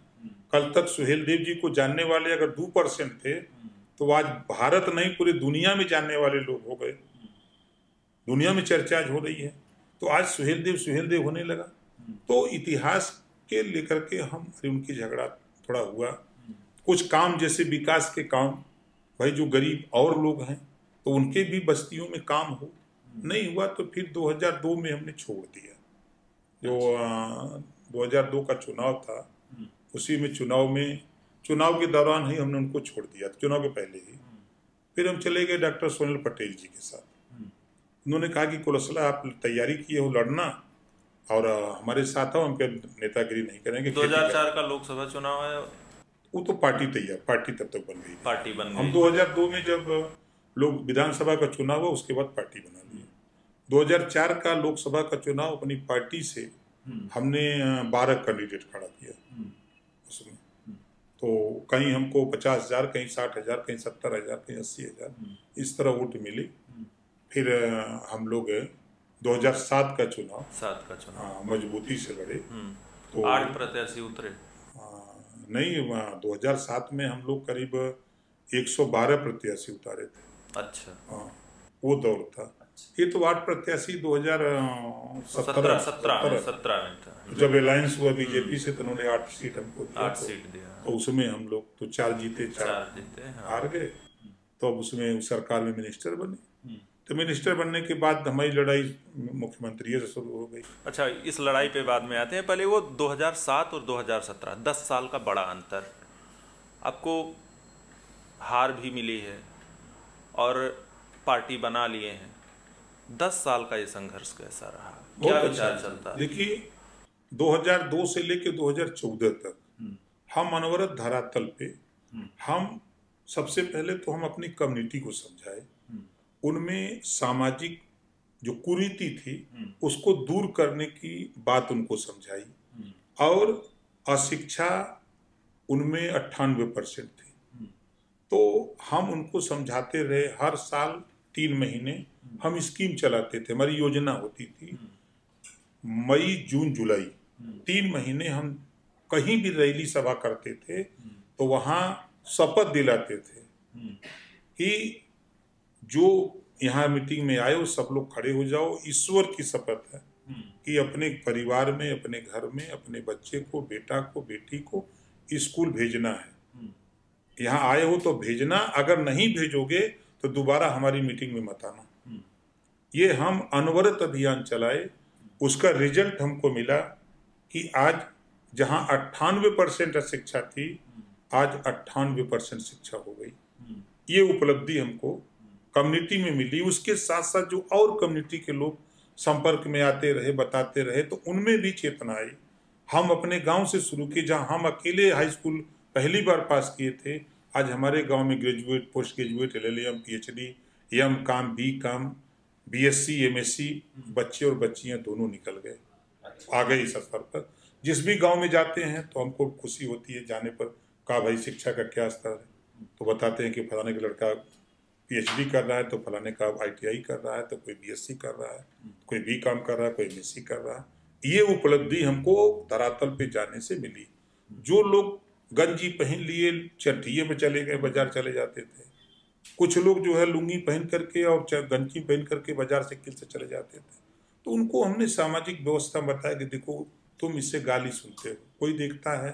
कल तक सुहेल देव जी को जानने वाले अगर दो परसेंट थे तो आज भारत नहीं, पूरी दुनिया में जानने वाले लोग हो गए। दुनिया में चर्चा आज हो रही है। तो आज सुहेल देव सुहेल देव होने लगा। तो इतिहास के लेकर के हम फिर उनकी झगड़ा थोड़ा हुआ। कुछ काम जैसे विकास के काम। भाई जो गरीब और लोग हैं तो उनके भी बस्तियों में काम हो नहीं हुआ तो फिर 2002 में हमने छोड़ दिया। जो आ, 2002 का चुनाव था उसी में चुनाव में चुनाव के दौरान ही हमने उनको छोड़ दिया चुनाव के पहले ही। फिर हम चले गए डॉक्टर सोनल पटेल जी के साथ। उन्होंने कहा कि कुलसला आप तैयारी किए हो लड़ना और हमारे साथ हो हम क्या नेतागिरी नहीं करेंगे 2004 का लोकसभा चुनाव है। वो तो पार्टी तैयार पार्टी तब तक बन गई पार्टी बन गई। हम 2002 में जब लोग विधानसभा का चुनाव हुआ उसके बाद पार्टी बना ली। 2004 का लोकसभा का चुनाव अपनी पार्टी से हम्म। हमने बारह कैंडिडेट खड़ा किया। हम्म। उसमें। हम्म। तो कहीं हमको पचास हज़ार कहीं साठ हज़ार कहीं सत्तर हज़ार कहीं अस्सी हज़ार इस तरह वोट मिली। फिर हम लोग 2007 का चुनाव सात का चुनाव। हाँ, मजबूती से लड़े। तो आठ प्रत्याशी उतरे। नहीं दो हज़ार सात में हम लोग करीब 112 प्रत्याशी उतारे थे। अच्छा। हाँ वो दौर था। अच्छा। ये तो आठ प्रत्याशी दो हज़ार सत्रह सत्रह सत्रह जब अलायंस हुआ बीजेपी से तो उन्होंने आठ सीट हमको आठ सीट दिया। तो उसमें हम लोग तो चार जीते चार, चार जीते हाँ। हार गए। तो अब उसमें सरकार में मिनिस्टर बने। तो मिनिस्टर बनने के बाद हमारी लड़ाई मुख्यमंत्री से शुरू हो गई। अच्छा इस लड़ाई पे बाद में आते हैं। पहले वो 2007 और 2017 10 साल का बड़ा अंतर। आपको हार भी मिली है। और पार्टी बना लिए हैं 10 साल का ये संघर्ष कैसा रहा क्या अच्छा विचार चलता देखिए 2002 से लेकर 2014 तक हम्म। हम अनवरत धरातल पे हम्म। हम सबसे पहले तो हम अपनी कम्युनिटी को समझाए उनमें सामाजिक जो कुरीति थी हम्म। उसको दूर करने की बात उनको समझाई हम्म। और अशिक्षा उनमें अट्ठानवे परसेंट थी हम्म। तो हम उनको समझाते रहे हर साल तीन महीने हम स्कीम चलाते थे, हमारी योजना होती थी मई, जून, जुलाई, तीन महीने हम कहीं भी रैली सभा करते थे तो वहाँ शपथ दिलाते थे कि जो यहाँ मीटिंग में आए सब लोग खड़े हो जाओ ईश्वर की शपथ है। कि अपने परिवार में, अपने घर में, अपने बच्चे को, बेटा को, बेटी को स्कूल भेजना है। यहाँ आए हो तो भेजना अगर नहीं भेजोगे तो दोबारा हमारी मीटिंग में मत आना। हम्म। ये हम अनवरत अभियान चलाए उसका रिज़ल्ट हमको मिला कि आज जहाँ अट्ठानवे परसेंट शिक्षा थी आज अट्ठानवे परसेंट शिक्षा हो गई। ये उपलब्धि हमको कम्युनिटी में मिली। उसके साथ साथ जो और कम्युनिटी के लोग संपर्क में आते रहे बताते रहे तो उनमें भी चेतना आई। हम अपने गाँव से शुरू किए जहाँ हम अकेले हाई स्कूल पहली बार पास किए थे। आज हमारे गाँव में graduate post graduate L L M P H D M com B com B S C M S C बच्चे और बच्चियाँ दोनों निकल गए। आ गए इस सफ़र पर। जिस भी गाँव में जाते हैं तो हमको खुशी होती है जाने पर कहा भाई शिक्षा का क्या स्तर है? तो बताते हैं कि फलाने का लड़का पीएचडी कर रहा है तो फलाने का आईटीआई कर रहा है तो कोई बीएससी कर रहा है कोई बी काम कर रहा है कोई एमएससी कर रहा है। ये उपलब्धि हमको धरातल पे जाने से मिली। जो लोग गंजी पहन लिए चटिए में चले गए बाज़ार चले जाते थे। कुछ लोग जो है लुंगी पहन करके और गंजी पहन करके बाज़ार से किल से चले जाते थे। तो उनको हमने सामाजिक व्यवस्था बताया कि देखो तुम इससे गाली सुनते हो कोई देखता है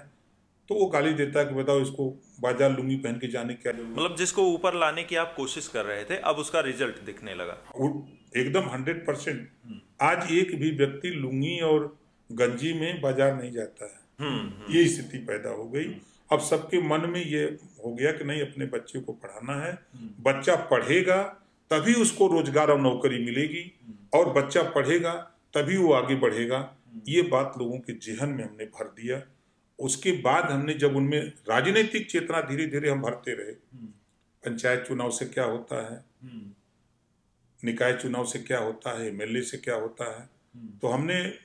तो वो गाली देता है कि बताओ इसको बाज़ार लुंगी पहन के जाने क्या मतलब जिसको ऊपर लाने की आप कोशिश कर रहे थे अब उसका रिज़ल्ट दिखने लगा। एकदम हंड्रेड परसेंट आज एक भी व्यक्ति लुंगी और गंजी में बाज़ार नहीं जाता है। ये स्थिति पैदा हो गई। अब सबके मन में ये हो गया कि नहीं अपने बच्चे को पढ़ाना है। हम्म। बच्चा पढ़ेगा तभी उसको रोज़गार और नौकरी मिलेगी। और बच्चा पढ़ेगा तभी वो आगे बढ़ेगा। ये बात लोगों के जेहन में हमने भर दिया। उसके बाद हमने जब उनमें राजनीतिक चेतना धीरे धीरे हम भरते रहे। हम्म। पंचायत चुनाव से क्या होता है? हम्म। निकाय चुनाव से क्या होता है? एमएलए से क्या होता है? हम्म। तो हमने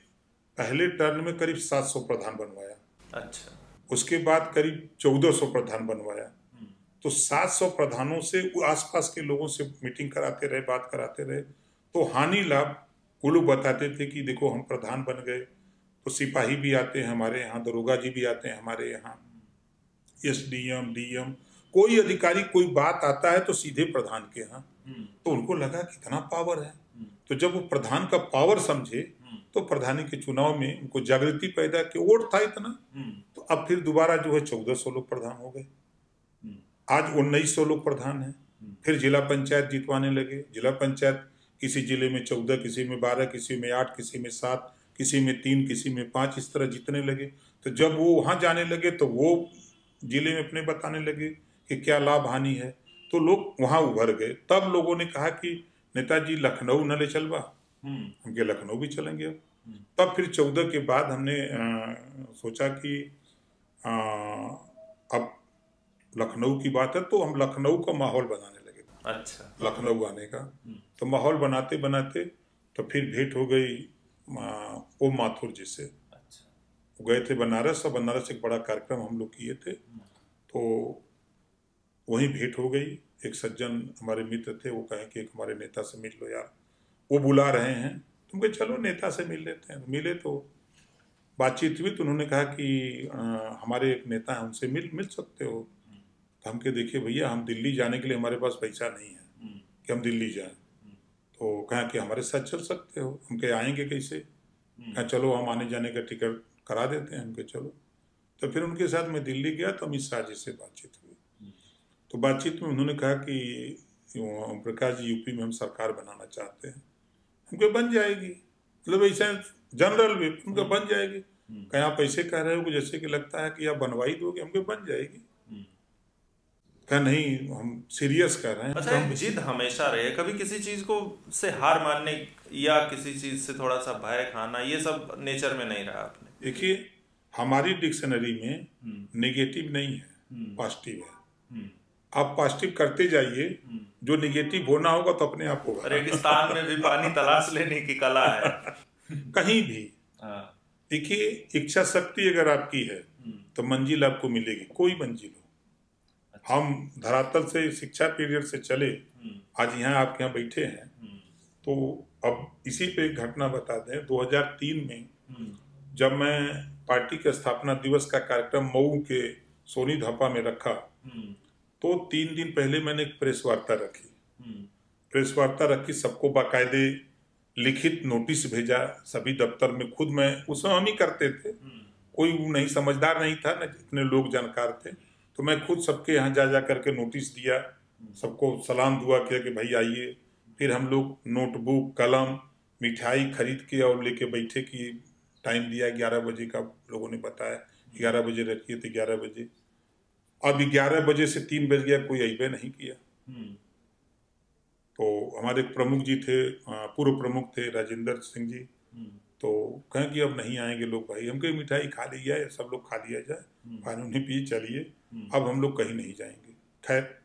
पहले टर्न में करीब 700 प्रधान बनवाया। अच्छा। उसके बाद करीब 1400 प्रधान बनवाया। तो 700 प्रधानों से आसपास के लोगों से मीटिंग कराते रहे बात कराते रहे। तो हानि लाभ वो लोग बताते थे कि देखो हम प्रधान बन गए तो सिपाही भी आते हैं हमारे यहाँ दरोगा जी भी आते हैं हमारे यहाँ। S D M D M कोई अधिकारी कोई बात आता है तो सीधे प्रधान के यहाँ। तो उनको लगा कितना पावर है। तो जब वो प्रधान का पावर समझे तो प्रधानी के चुनाव में उनको जागृति पैदा की वोट था इतना। तो अब फिर दोबारा जो है चौदह सौ लोग प्रधान हो गए। आज उन्नीस सौ लोग प्रधान हैं। फिर जिला पंचायत जीतवाने लगे। जिला पंचायत किसी ज़िले में चौदह किसी में बारह किसी में आठ किसी में सात किसी में तीन किसी में पाँच इस तरह जीतने लगे। तो जब वो वहाँ जाने लगे तो वो ज़िले में अपने बताने लगे कि क्या लाभ हानि है। तो लोग वहाँ उभर गए। तब लोगों ने कहा कि नेताजी लखनऊ न ले चलवा हम लखनऊ भी चलेंगे अब। तब फिर चौदह के बाद हमने आ, सोचा कि आ, अब लखनऊ की बात है तो हम लखनऊ का माहौल बनाने लगे। अच्छा। लखनऊ आने का। तो माहौल बनाते बनाते तो फिर भेंट हो गई ओम माथुर जी से। अच्छा। गए थे बनारस और बनारस एक बड़ा कार्यक्रम हम लोग किए थे। तो वहीं भेंट हो गई। एक सज्जन हमारे मित्र थे वो कहें कि एक हमारे नेता से मिल लो यार। वो बुला रहे हैं। तुम कहे चलो नेता से मिल लेते हैं। मिले तो बातचीत हुई तो उन्होंने कहा कि आ, हमारे एक नेता हैं उनसे मिल मिल सकते हो। तो हम के देखिए भैया हम दिल्ली जाने के लिए हमारे पास पैसा नहीं है कि हम दिल्ली जाएँ। तो कहा कि हमारे साथ चल सकते हो। हम कहे आएँगे कैसे? कहा चलो हम आने जाने का टिकट करा देते हैं। हम कहे चलो। तो फिर उनके साथ मैं दिल्ली गया तो अमित शाह जी से बातचीत हुई। तो बातचीत में उन्होंने कहा कि ओम प्रकाश जी यूपी में हम सरकार बनाना चाहते हैं। उनके बन जाएगी। मतलब ऐसा जनरल भी उनका बन जाएगी। कहीं आप ऐसे कह रहे हो कि जैसे कि लगता है कि आप बनवाई दोगे हमको बन जाएगी। कहा नहीं हम सीरियस कर रहे हैं अच्छा एक जिद हमेशा रहे। कभी किसी चीज़ को से हार मानने या किसी चीज़ से थोड़ा सा भय खाना ये सब नेचर में नहीं रहा आपने। देखिए हमारी डिक्शनरी में नेगेटिव नहीं है पॉजिटिव है। आप पॉजिटिव करते जाइए। जो निगेटिव होना होगा तो अपने आप होगा। रेगिस्तान में भी पानी तलाश लेने की कला है। कहीं भी। देखिए इच्छा शक्ति अगर आपकी है तो मंजिल आपको मिलेगी कोई मंजिल हो। हम धरातल से शिक्षा पीरियड से चले आज यहाँ आपके यहाँ बैठे हैं। तो अब इसी पे एक घटना बता दें 2003 में जब मैं पार्टी के स्थापना दिवस का कार्यक्रम मऊ के सोनी धापा में रखा तो तीन दिन पहले मैंने एक प्रेस वार्ता रखी। प्रेस वार्ता रखी सबको बाकायदे लिखित नोटिस भेजा सभी दफ्तर में खुद मैं उसमें हम ही करते थे। कोई नहीं समझदार नहीं था ना जितने लोग जानकार थे। तो मैं खुद सबके यहाँ जा जा करके नोटिस दिया सबको सलाम दुआ किया कि भाई आइए। फिर हम लोग नोटबुक कलम मिठाई खरीद के और लेके बैठे कि टाइम दिया ग्यारह बजे का लोगों ने बताया ग्यारह बजे रखिए तो ग्यारह बजे। अब ग्यारह बजे से तीन बज गया कोई अबे नहीं किया। तो हमारे प्रमुख जी थे पूर्व प्रमुख थे राजेंद्र सिंह जी। तो कहें कि अब नहीं आएँगे लोग भाई हम कहीं मिठाई खा ली जाए सब लोग खा लिया जाए पानी नहीं पी चलिए। अब हम लोग कहीं नहीं जाएँगे। खैर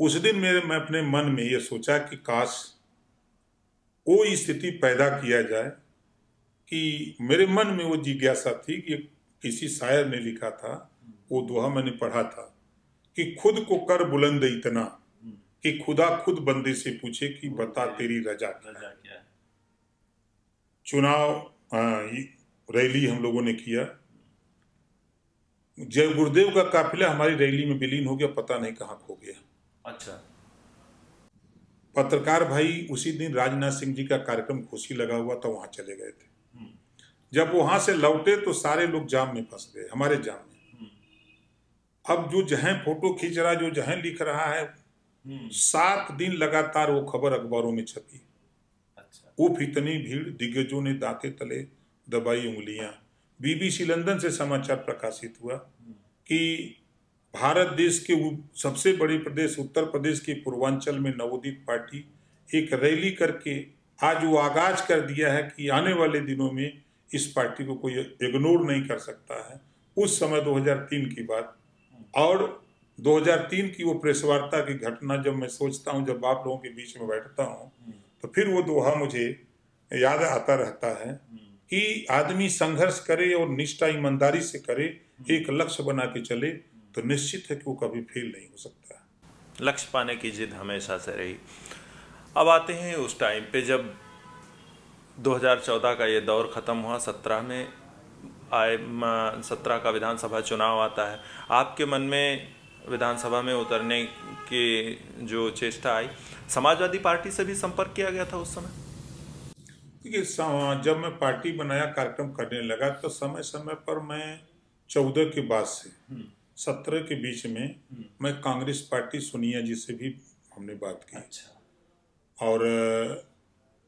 उस दिन मेरे मैं अपने मन में ये सोचा कि काश वो स्थिति पैदा किया जाए कि मेरे मन में वो जिज्ञासा थी कि किसी शायर ने लिखा था वो दोहा मैंने पढ़ा था कि खुद को कर बुलंद इतना कि खुदा खुद बंदे से पूछे कि बता तेरी रजा क्या है। चुनाव रैली हम लोगों ने किया। जय गुरुदेव का काफिला हमारी रैली में विलीन हो गया पता नहीं कहाँ खो गया। अच्छा। पत्रकार भाई उसी दिन राजनाथ सिंह जी का कार्यक्रम खुशी लगा हुआ था वहाँ चले गए थे। जब वहाँ से लौटे तो सारे लोग जाम में फंस गए हमारे जाम में। अब जो जहाँ फ़ोटो खींच रहा जो जहाँ लिख रहा है सात दिन लगातार वो खबर अखबारों में छपी। अच्छा। उफ इतनी भीड़ दिग्गजों ने दांते तले दबाई उंगलियाँ। बीबीसी लंदन से समाचार प्रकाशित हुआ कि भारत देश के सबसे बड़े प्रदेश उत्तर प्रदेश के पूर्वांचल में नवोदित पार्टी एक रैली करके आज वो आगाज़ कर दिया है कि आने वाले दिनों में इस पार्टी को कोई इग्नोर नहीं कर सकता है। उस समय 2003 की बात और 2003 की वो प्रेस वार्ता की घटना जब मैं सोचता हूँ जब आप लोगों के बीच में बैठता हूँ तो फिर वो दोहा मुझे याद आता रहता है कि आदमी संघर्ष करे और निष्ठा ईमानदारी से करे एक लक्ष्य बना के चले तो निश्चित है कि वो कभी फेल नहीं हो सकता। लक्ष्य पाने की जिद हमेशा से रही। अब आते हैं उस टाइम पे जब 2014 का ये दौर ख़त्म हुआ 17 में आए सत्रह का विधानसभा चुनाव आता है आपके मन में विधानसभा में उतरने की जो चेष्टा आई समाजवादी पार्टी से भी संपर्क किया गया था उस समय देखिए जब मैं पार्टी बनाया कार्यक्रम करने लगा तो समय समय पर मैं चौदह के बाद से हम्म। सत्रह के बीच में हम्म। मैं कांग्रेस पार्टी सोनिया जी से भी हमने बात की अच्छा और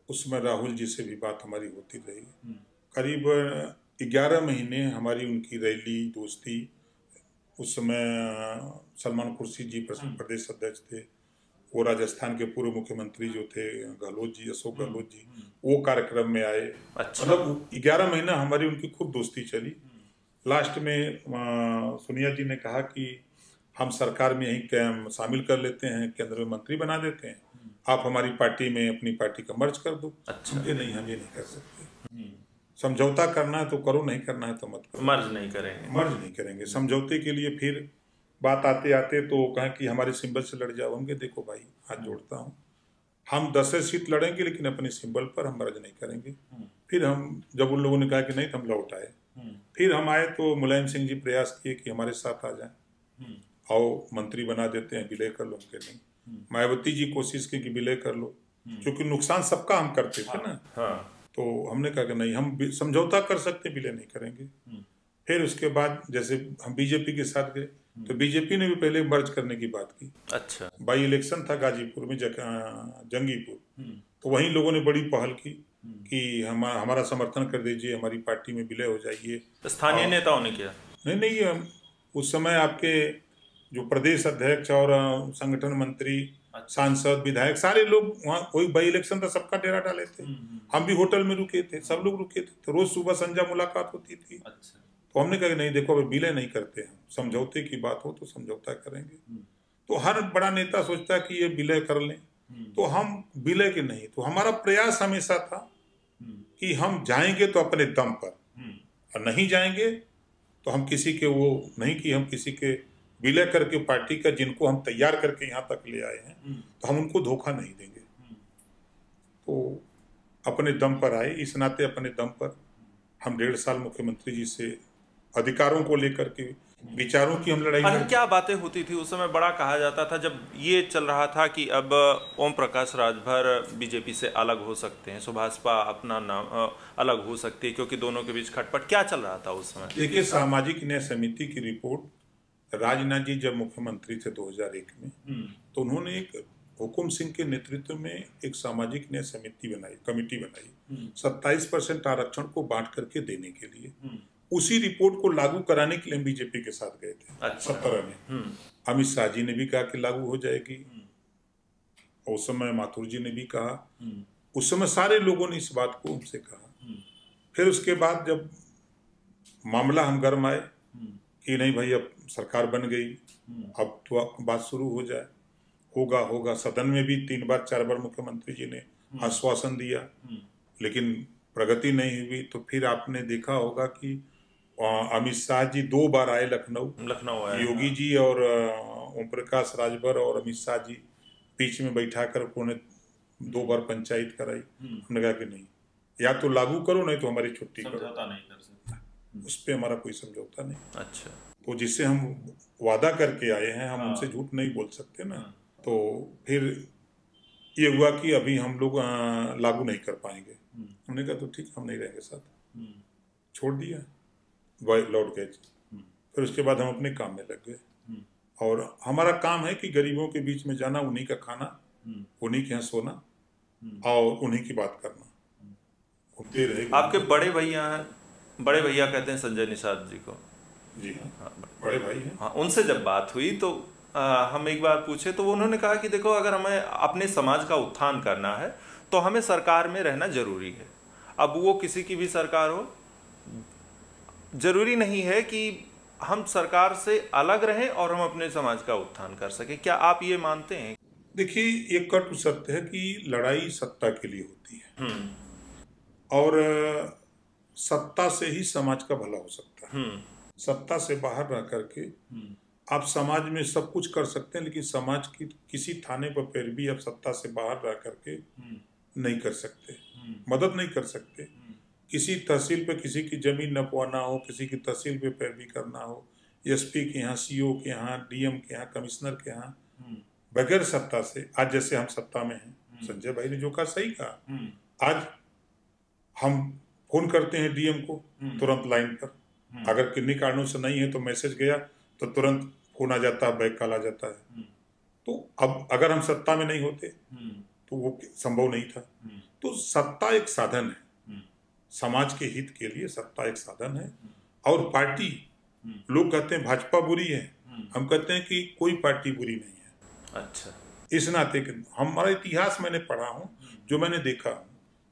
उसमें राहुल जी से भी बात हमारी होती रही हम्म। करीब ग्यारह महीने हमारी उनकी रैली दोस्ती। उस समय सलमान खुर्शीद जी हाँ। प्रदेश अध्यक्ष थे। वो राजस्थान के पूर्व मुख्यमंत्री जो थे गहलोत जी अशोक हम्म, गहलोत जी हम्म। वो कार्यक्रम में आए। अच्छा। मतलब ग्यारह महीना हमारी उनकी खूब दोस्ती चली। लास्ट में सोनिया जी ने कहा कि हम सरकार में यही शामिल कर लेते हैं केंद्र में मंत्री बना देते हैं। आप हमारी पार्टी में अपनी पार्टी का मर्ज कर दो। अच्छा। ये नहीं हम ये नहीं कर सकते। समझौता करना है तो करो नहीं करना है तो मत करो। मर्ज नहीं करेंगे। मर्ज नहीं करेंगे। समझौते के लिए फिर बात आते आते तो कहें कि हमारे सिंबल से लड़ जाओ। होंगे देखो भाई हाथ जोड़ता हूँ। हम दस सीट लड़ेंगे लेकिन अपने सिंबल पर हम मर्ज नहीं करेंगे। हम्म। फिर हम जब उन लोगों ने कहा कि नहीं तो हम लौट आए। हम्म। फिर हम आए तो मुलायम सिंह जी प्रयास किए कि हमारे साथ आ जाए। हम्म। आओ मंत्री बना देते हैं विलय कर लो उनके नहीं मायावती जी कोशिश की कि विलय कर लो क्योंकि नुकसान सबका हम करते थे ना। हाँ। तो हमने कहा कि नहीं हम समझौता कर सकते विलय नहीं करेंगे। हम्म। फिर उसके बाद जैसे हम बीजेपी के साथ गए तो हम्म। बीजेपी ने भी पहले मर्ज करने की बात की। अच्छा। बाई इलेक्शन था गाजीपुर में जंगीपुर। हम्म। तो वहीं लोगों ने बड़ी पहल की कि हम हमारा समर्थन कर दीजिए हमारी पार्टी में विलय हो जाइए। स्थानीय नेताओं ने किया? नहीं नहीं उस समय आपके जो प्रदेश अध्यक्ष और संगठन मंत्री अच्छा। सांसद विधायक सारे लोग वहाँ कोई बाई इलेक्शन था सबका डेरा डाले थे। हम्म, हम्म। हम भी होटल में रुके थे सब लोग रुके थे। तो रोज सुबह संजा मुलाकात होती थी। अच्छा। तो हमने कहा नहीं देखो अभी विलय नहीं करते हम समझौते की बात हो तो समझौता करेंगे। हम्म। तो हर बड़ा नेता सोचता है कि ये विलय कर लें। तो हम विलय के नहीं तो हमारा प्रयास हमेशा था कि हम जाएँगे तो अपने दम पर। और नहीं जाएँगे तो हम किसी के वो नहीं कि हम किसी के विलय करके पार्टी का जिनको हम तैयार करके यहाँ तक ले आए हैं हम्म। तो हम उनको धोखा नहीं देंगे हम्म। तो अपने दम पर आए इस नाते अपने दम पर हम डेढ़ साल मुख्यमंत्री जी से अधिकारों को लेकर के विचारों की हम लड़ाई अरे क्या बातें होती थी उस समय बड़ा कहा जाता था जब ये चल रहा था कि अब ओम प्रकाश राजभर बीजेपी से अलग हो सकते हैं सुभाषपा अपना नाम अलग हो सकती है क्योंकि दोनों के बीच खटपट क्या चल रहा था उस समय देखिए सामाजिक न्याय समिति की रिपोर्ट राजनाथ जी जब मुख्यमंत्री थे 2001 में हम्म। तो उन्होंने एक हुकुम सिंह के नेतृत्व में एक सामाजिक न्याय समिति बनाई कमेटी बनाई हम्म। सत्ताईस परसेंट आरक्षण को बांट करके देने के लिए। हम्म। उसी रिपोर्ट को लागू कराने के लिए बीजेपी के साथ गए थे अच्छा। सत्रह में। अमित शाह जी ने भी कहा कि लागू हो जाएगी। उस समय माथुर जी ने भी कहा। उस समय सारे लोगों ने इस बात को उनसे कहा। फिर उसके बाद जब मामला हम गर्म आए कि नहीं भाई अब सरकार बन गई। हम्म। अब तो बात शुरू हो जाए। होगा होगा। सदन में भी तीन बार चार बार मुख्यमंत्री जी ने हम्म। आश्वासन दिया। हम्म। लेकिन प्रगति नहीं हुई। तो फिर आपने देखा होगा कि अमित शाह जी दो बार आए लखनऊ। लखनऊ आए योगी हाँ। जी और ओम प्रकाश राजभर और अमित शाह जी बीच में बैठा कर उन्होंने दो बार पंचायत कराई। हमने कहा कि नहीं। या तो लागू करो नहीं तो हमारी छुट्टी करो। नहीं कर सकते। उस पर हमारा कोई समझौता नहीं। अच्छा। तो जिससे हम वादा करके आए हैं हम हाँ। उनसे झूठ नहीं बोल सकते ना। हाँ। तो फिर ये हुआ कि अभी हम लोग लागू नहीं कर पाएँगे। हम्म। हमने कहा तो ठीक हम नहीं रहेंगे साथ। हम्म। छोड़ दिया। लौट गए। हम्म। फिर उसके बाद हम अपने काम में लग गए। और हमारा काम है कि गरीबों के बीच में जाना उन्हीं का खाना उन्हीं के यहाँ सोना और उन्हीं की बात करना। आपके बड़े भैया बड़े भैया कहते हैं संजय निषाद जी को। जी। हाँ बड़े भाई हैं। हाँ। उनसे जब बात हुई तो आ, हम एक बार पूछे तो उन्होंने कहा कि देखो अगर हमें अपने समाज का उत्थान करना है तो हमें सरकार में रहना ज़रूरी है। अब वो किसी की भी सरकार हो ज़रूरी नहीं है कि हम सरकार से अलग रहें और हम अपने समाज का उत्थान कर सकें। क्या आप ये मानते हैं? देखिए ये कट सत्य है कि लड़ाई सत्ता के लिए होती है। हम्म। और सत्ता से ही समाज का भला हो सकता है। हम्म। सत्ता से बाहर रह करके हम्म। आप समाज में सब कुछ कर सकते हैं लेकिन समाज की किसी थाने पर फिर भी आप सत्ता से बाहर रह करके हम्म। नहीं कर सकते हम्म। मदद नहीं कर सकते। किसी तहसील पे किसी की ज़मीन नपवाना हो किसी की तहसील पे पैरवी करना हो एसपी के यहाँ सीओ के यहाँ डीएम के यहाँ कमिश्नर के यहाँ बगैर सत्ता से आज जैसे हम सत्ता में हैं संजय भाई ने जो कहा सही कहा। आज हम फ़ोन करते हैं डीएम को तुरंत लाइन पर। अगर किन्हीं कारणों से नहीं है तो मैसेज गया तो तुरंत फ़ोन आ जाता है बैक कॉल आ जाता है। तो अब अगर हम सत्ता में नहीं होते तो वो संभव नहीं था। तो सत्ता एक साधन है। समाज के हित के लिए सत्ता एक साधन है। और पार्टी लोग कहते हैं भाजपा बुरी है। हम कहते हैं कि कोई पार्टी बुरी नहीं है। अच्छा। इस नाते के हमारा इतिहास मैंने पढ़ा हूँ जो मैंने देखा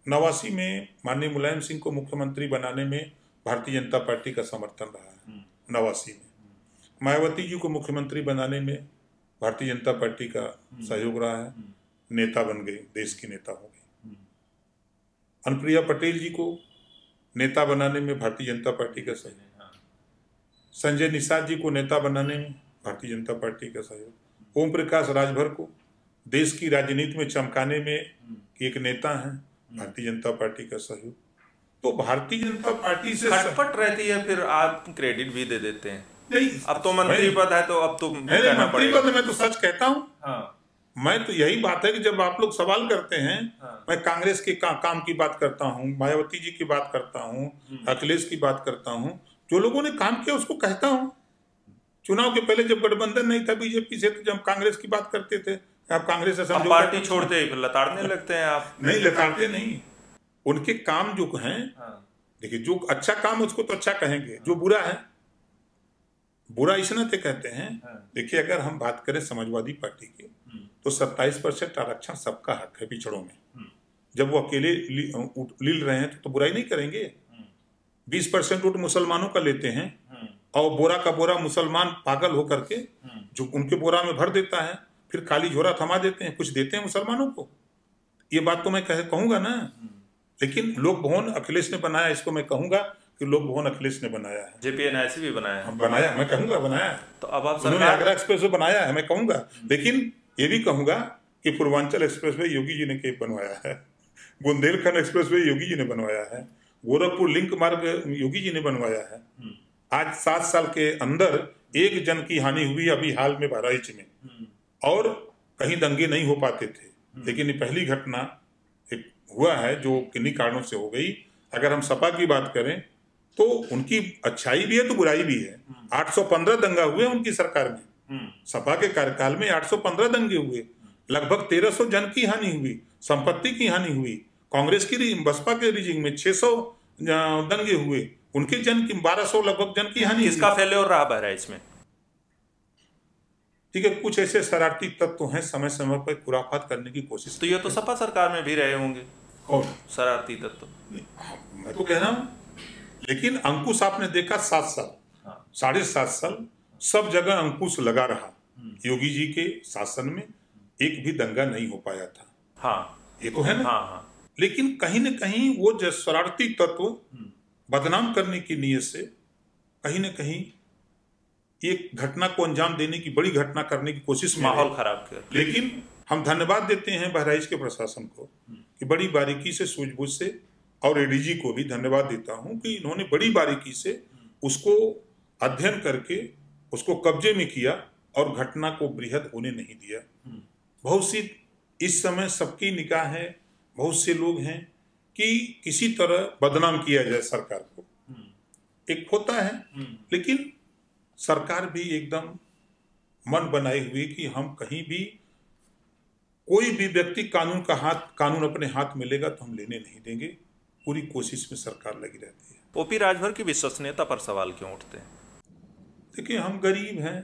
नवासी में माननीय मुलायम सिंह को मुख्यमंत्री बनाने में भारतीय जनता पार्टी का समर्थन रहा है नवासी में। मायावती जी को मुख्यमंत्री बनाने में भारतीय जनता पार्टी का सहयोग रहा है नेता बन गए देश की नेता हो गई अनुप्रिया पटेल जी को नेता बनाने में भारतीय जनता पार्टी का सहयोग। संजय निषाद जी को नेता बनाने में भारतीय जनता पार्टी का सहयोग। ओम प्रकाश राजभर को देश की राजनीति में चमकाने में एक नेता है भारतीय जनता पार्टी का सहयोग। तो भारतीय जनता पार्टी से खटपट रहती है फिर आप क्रेडिट भी दे देते हैं। नहीं अब तो मंत्री पद है तो अब तो मंत्री पद में तो सच कहता हूँ। हाँ, मैं तो यही बात है कि जब आप लोग सवाल करते हैं हाँ। मैं कांग्रेस के का, काम की बात करता हूँ मायावती जी की बात करता हूँ हम्म। अखिलेश की बात करता हूँ जो लोगों ने काम किया उसको कहता हूँ। चुनाव के पहले जब गठबंधन नहीं था बीजेपी से तो जब कांग्रेस की बात करते थे आप कांग्रेस से अब समझौता पार्टी छोड़ते फिर लताड़ने लगते हैं आप। नहीं लताड़ते नहीं। उनके काम जो हैं हाँ, देखिए जो अच्छा काम उसको तो अच्छा कहेंगे जो बुरा है बुरा इस नाते कहते हैं हाँ। देखिए अगर हम बात करें समाजवादी पार्टी की हम्म, तो 27 परसेंट आरक्षण सबका हक है पिछड़ों में। हम्म, जब वो अकेले लील रहे हैं तो, तो बुराई नहीं करेंगे। हम्म, बीस परसेंट वोट मुसलमानों का लेते हैं हम्म, और बोरा का बोरा मुसलमान पागल होकर के हम्म। जो उनके बोरा में भर देता है फिर खाली झोरा थमा देते हैं कुछ देते हैं मुसलमानों को। ये बात तो मैं कह कहूँगा ना। लेकिन लोक भवन अखिलेश ने बनाया इसको मैं कहूँगा कि लोक भवन अखिलेश ने बनाया है। जेपीएनआईसी भी बनाया है। बनाया मैं कहूँगा बनाया तो अब आप उन्होंने आगरा एक्सप्रेस बनाया है मैं कहूँगा। लेकिन ये भी कहूँगा कि पूर्वांचल एक्सप्रेस वे योगी जी ने के बनवाया है। बुंदेलखंड एक्सप्रेस वे योगी जी ने बनवाया है। गोरखपुर लिंक मार्ग योगी जी ने बनवाया है। आज सात साल के अंदर एक जन की हानि हुई अभी हाल में बहराइच में। और कहीं दंगे नहीं हो पाते थे। लेकिन ये पहली घटना हुआ है जो किन्हीं कारणों से हो गई। अगर हम सपा की बात करें तो उनकी अच्छाई भी है तो बुराई भी है। 815 दंगा हुए उनकी सरकार में। हम्म, सपा के कार्यकाल में 815 दंगे हुए। लगभग 1300 जन की हानि हुई संपत्ति की हानि हुई। कांग्रेस की बसपा के रिजिंग में 600 दंगे हुए। उनके जन की 1200 लगभग जन की हानि हुई। किसका फेल्योर रहा बहराइच में ठीक है कुछ ऐसे शरारती तत्व तो हैं समय समय पर खुराफात करने की कोशिश तो ये तो सपा सरकार में भी रहे होंगे। और शरारती तत्व। मैं तो कह रहा हूँ लेकिन अंकुश आपने देखा सात साल। हाँ। साढ़े सात साल सब जगह अंकुश लगा रहा। योगी जी के शासन में एक भी दंगा नहीं हो पाया था। हाँ। ये तो है ना? हाँ हाँ। लेकिन कहीं न कहीं वो जो शरारती तत्व बदनाम करने की नीयत से कहीं न कहीं एक घटना को अंजाम देने की बड़ी घटना करने की कोशिश माहौल खराब कर लेकिन हम धन्यवाद देते हैं बहराइच के प्रशासन को कि बड़ी बारीकी से, सूझबूझ से और एडीजी को भी धन्यवाद देता हूँ कि इन्होंने बड़ी बारीकी से उसको अध्ययन करके उसको कब्जे में किया और घटना को बृहद होने नहीं दिया। बहुत सी इस समय सबकी निगाह है, बहुत से लोग हैं कि किसी तरह बदनाम किया जाए सरकार को। एक होता है, लेकिन सरकार भी एकदम मन बनाए हुए कि हम कहीं भी कोई भी व्यक्ति कानून का हाथ कानून अपने हाथ में लेगा तो हम लेने नहीं देंगे। पूरी कोशिश में सरकार लगी रहती है। ओपी राजभर की विश्वसनीयता पर सवाल क्यों उठते हैं? देखिए हम गरीब हैं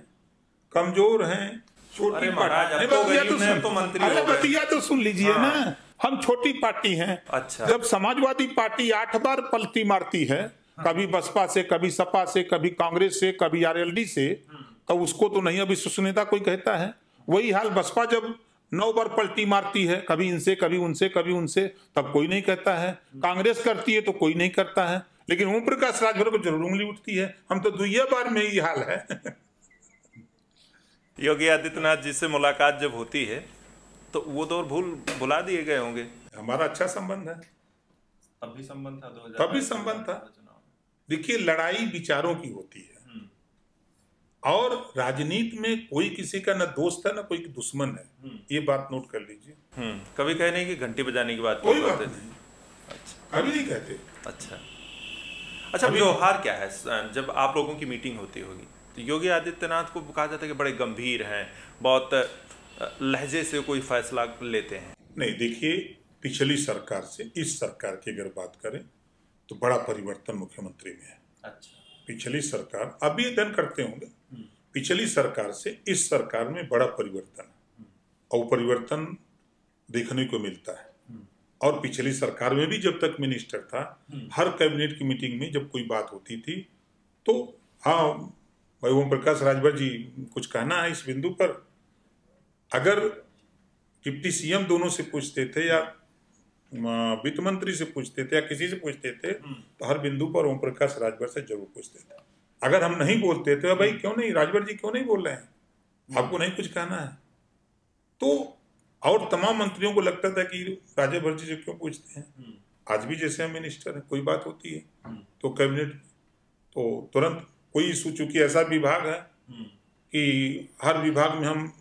कमज़ोर हैं छोटी अब तो हैं, तो मंत्री अरे बतिया तो सुन लीजिए हाँ। ना हम छोटी पार्टी हैं। अच्छा। जब समाजवादी पार्टी आठ बार पलटी मारती है कभी बसपा से कभी सपा से कभी कांग्रेस से कभी आरएलडी से तो उसको तो नहीं अविश्वसनीयता कोई कहता है। वही हाल बसपा जब नौ बार पलटी मारती है कभी इनसे कभी उनसे कभी उनसे तब कोई नहीं कहता है। कांग्रेस करती है तो कोई नहीं करता है लेकिन ओम प्रकाश राजभर को ज़रूर उंगली उठती है। हम तो दुइया बार में ही हाल है। योगी आदित्यनाथ जी से मुलाकात जब होती है तो वो दौर भूल भुला दिए गए होंगे। हमारा अच्छा संबंध है। तब भी संबंध था 2000 तब भी संबंध था। देखिए लड़ाई विचारों की होती है। और राजनीति में कोई किसी का ना दोस्त है ना कोई दुश्मन है। ये बात नोट कर लीजिए। हम्म, कभी कहे नहीं कि घंटी बजाने की बात कोई बात नहीं। अच्छा। कभी नहीं कहते। अच्छा। अच्छा व्यवहार क्या है? जब आप लोगों की मीटिंग होती होगी तो योगी आदित्यनाथ को कहा जाता है कि बड़े गंभीर हैं बहुत लहजे से कोई फैसला लेते हैं। नहीं देखिए पिछली सरकार से इस सरकार की अगर बात करें तो बड़ा परिवर्तन मुख्यमंत्री में है। अच्छा। पिछली सरकार अभी अध्ययन करते होंगे। हम्म। पिछली सरकार से इस सरकार में बड़ा परिवर्तन। और परिवर्तन देखने को मिलता है। और पिछली सरकार में भी जब तक मिनिस्टर था हर कैबिनेट की मीटिंग में जब कोई बात होती थी तो हाँ भाई ओम प्रकाश राजभर जी कुछ कहना है इस बिंदु पर अगर डिप्टी सीएम दोनों से पूछते थे या वित्त मंत्री से पूछते थे या किसी से पूछते थे हम्म। तो हर बिंदु पर ओम प्रकाश राजभर से ज़रूर पूछते थे अगर हम नहीं बोलते तो भाई क्यों नहीं? राजभर जी क्यों नहीं बोल रहे हैं? हम्म। आपको नहीं कुछ कहना है। तो और तमाम मंत्रियों को लगता था कि राजभर जी से क्यों पूछते हैं? हम्म। आज भी जैसे हम मिनिस्टर हैं कोई बात होती है। तो कैबिनेट तो तुरंत कोई इशू चूँकि ऐसा विभाग है कि हर विभाग में हम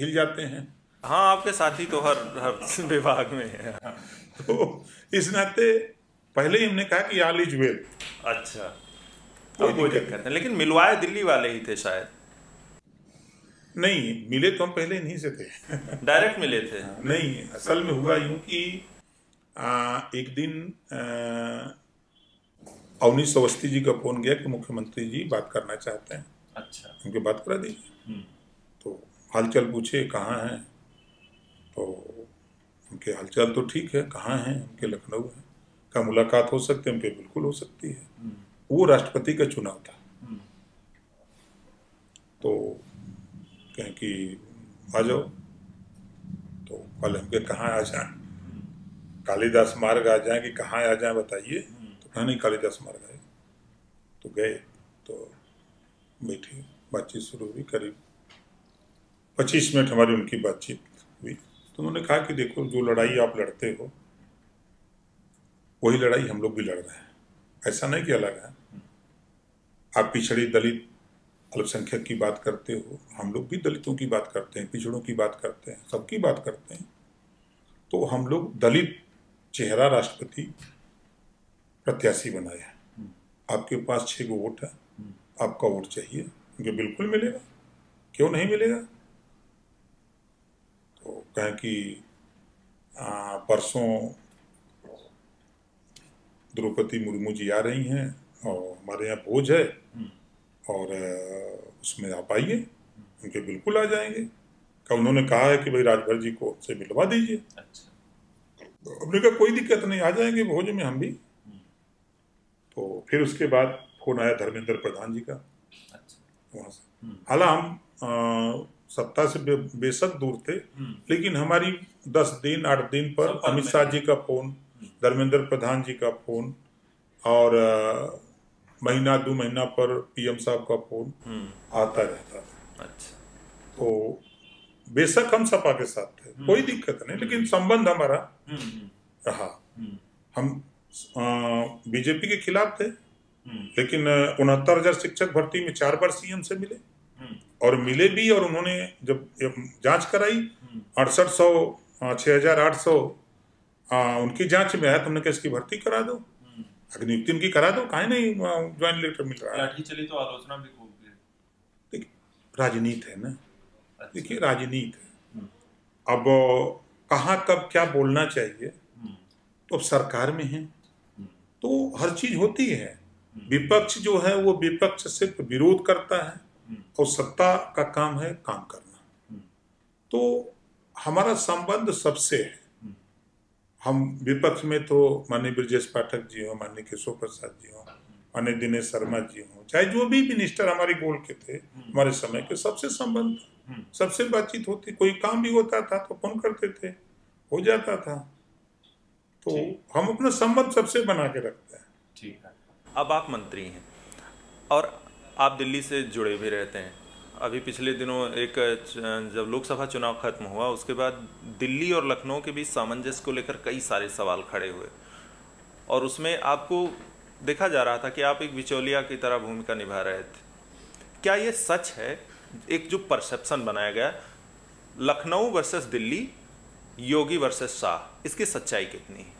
हिल जाते हैं। हाँ आपके साथी तो हर हर विभाग में है तो इस नाते पहले ही हमने कहा कि आल इज़ वेल। अच्छा। कोई तो दिक्कत नहीं। लेकिन मिलवाए दिल्ली वाले ही थे शायद। नहीं मिले तो हम पहले नहीं से थे। डायरेक्ट मिले थे। हाँ, नहीं असल में हुआ यूँ कि आ, एक दिन अवनीश अवस्थी जी का फ़ोन गया कि मुख्यमंत्री जी बात करना चाहते हैं। अच्छा। उनके बात करा दीजिए हम्म। तो हालचाल पूछे कहाँ हैं? तो उनके हालचाल तो ठीक है कहाँ हैं? उनके लखनऊ है। क्या मुलाकात हो सकती है? उनके बिल्कुल हो सकती है। वो राष्ट्रपति का चुनाव था। तो कहें कि आ जाओ। तो कल हमके कहाँ आ जाए? कालिदास मार्ग आ जाए कि कहाँ आ जाए बताइए। तो कहा नहीं कालिदास मार्ग आए। तो गए। तो बैठे बातचीत शुरू हुई करीब पच्चीस मिनट हमारी उनकी बातचीत हुई। तो उन्होंने कहा कि देखो जो लड़ाई आप लड़ते हो वही लड़ाई हम लोग भी लड़ रहे हैं। ऐसा नहीं कि अलग है। आप पिछड़ी दलित अल्पसंख्यक की बात करते हो, हम लोग भी दलितों की बात करते हैं, पिछड़ों की बात करते हैं, सबकी बात करते हैं। तो हम लोग दलित चेहरा राष्ट्रपति प्रत्याशी बनाए हैं। आपके पास छह गो वोट है, आपका वोट चाहिए क्योंकि बिल्कुल मिलेगा। क्यों नहीं मिलेगा? तो कहें कि परसों द्रौपदी मुर्मू जी आ रही हैं और हमारे यहाँ भोज है और उसमें आप आइए उनके बिल्कुल आ जाएँगे। का उन्होंने कहा है कि भाई राजभर जी को से मिलवा दीजिए। अच्छा। तो हमने कहा कोई दिक्कत नहीं आ जाएँगे भोज में हम भी। तो फिर उसके बाद फ़ोन आया धर्मेंद्र प्रधान जी का। अच्छा। वहाँ से। हालाँकि हम सत्ता से बेशक दूर थे हम्म। लेकिन हमारी दस दिन आठ दिन पर अमित शाह जी का फ़ोन हम्म। धर्मेंद्र प्रधान जी का फ़ोन और महीना दो महीना पर पीएम साहब का फ़ोन हम्म। आता रहता था। अच्छा। तो बेशक हम सपा के साथ थे कोई दिक्कत नहीं लेकिन संबंध हमारा रहा। हम बीजेपी के खिलाफ थे लेकिन उनहत्तर हज़ार शिक्षक भर्ती में चार बार सीएम से मिले। और मिले भी और उन्होंने जब जाँच कराई अड़सठ सौ छह हज़ार आठ सौ उनकी जाँच में आया तो हमने कहा भर्ती करा दो? अगर नियुक्ति उनकी करा दो? कहा नहीं ज्वाइन लेटर मिल रहा है। चली तो आलोचना भी खूब देखिए राजनीति है ना? अच्छा। देखिए राजनीति है। हम्म। अब कहाँ कब क्या बोलना चाहिए? हम्म। तो अब सरकार में है। हम्म। तो हर चीज़ होती है। विपक्ष जो है वो विपक्ष सिर्फ़ विरोध करता है और सत्ता का काम है काम करना। तो हमारा संबंध सबसे है। हम विपक्ष में तो माननीय ब्रजेश पाठक जी हो माननीय केशव प्रसाद जी हो माननीय दिनेश शर्मा जी हो चाहे जो भी मिनिस्टर हमारे गोल के थे हमारे समय के सबसे संबंध सबसे बातचीत होती कोई काम भी होता था तो फ़ोन करते थे हो जाता था। तो हम अपना संबंध सबसे बना के रखते हैं। ठीक है। अब आप मंत्री हैं और आप दिल्ली से जुड़े भी रहते हैं। अभी पिछले दिनों एक जब लोकसभा चुनाव खत्म हुआ, उसके बाद दिल्ली और लखनऊ के बीच सामंजस्य को लेकर कई सारे सवाल खड़े हुए। और उसमें आपको देखा जा रहा था कि आप एक बिचौलिया की तरह भूमिका निभा रहे थे। क्या ये सच है? एक जो परसेप्शन बनाया गया, लखनऊ वर्सेस दिल्ली, योगी वर्सेस शाह, इसकी सच्चाई कितनी है?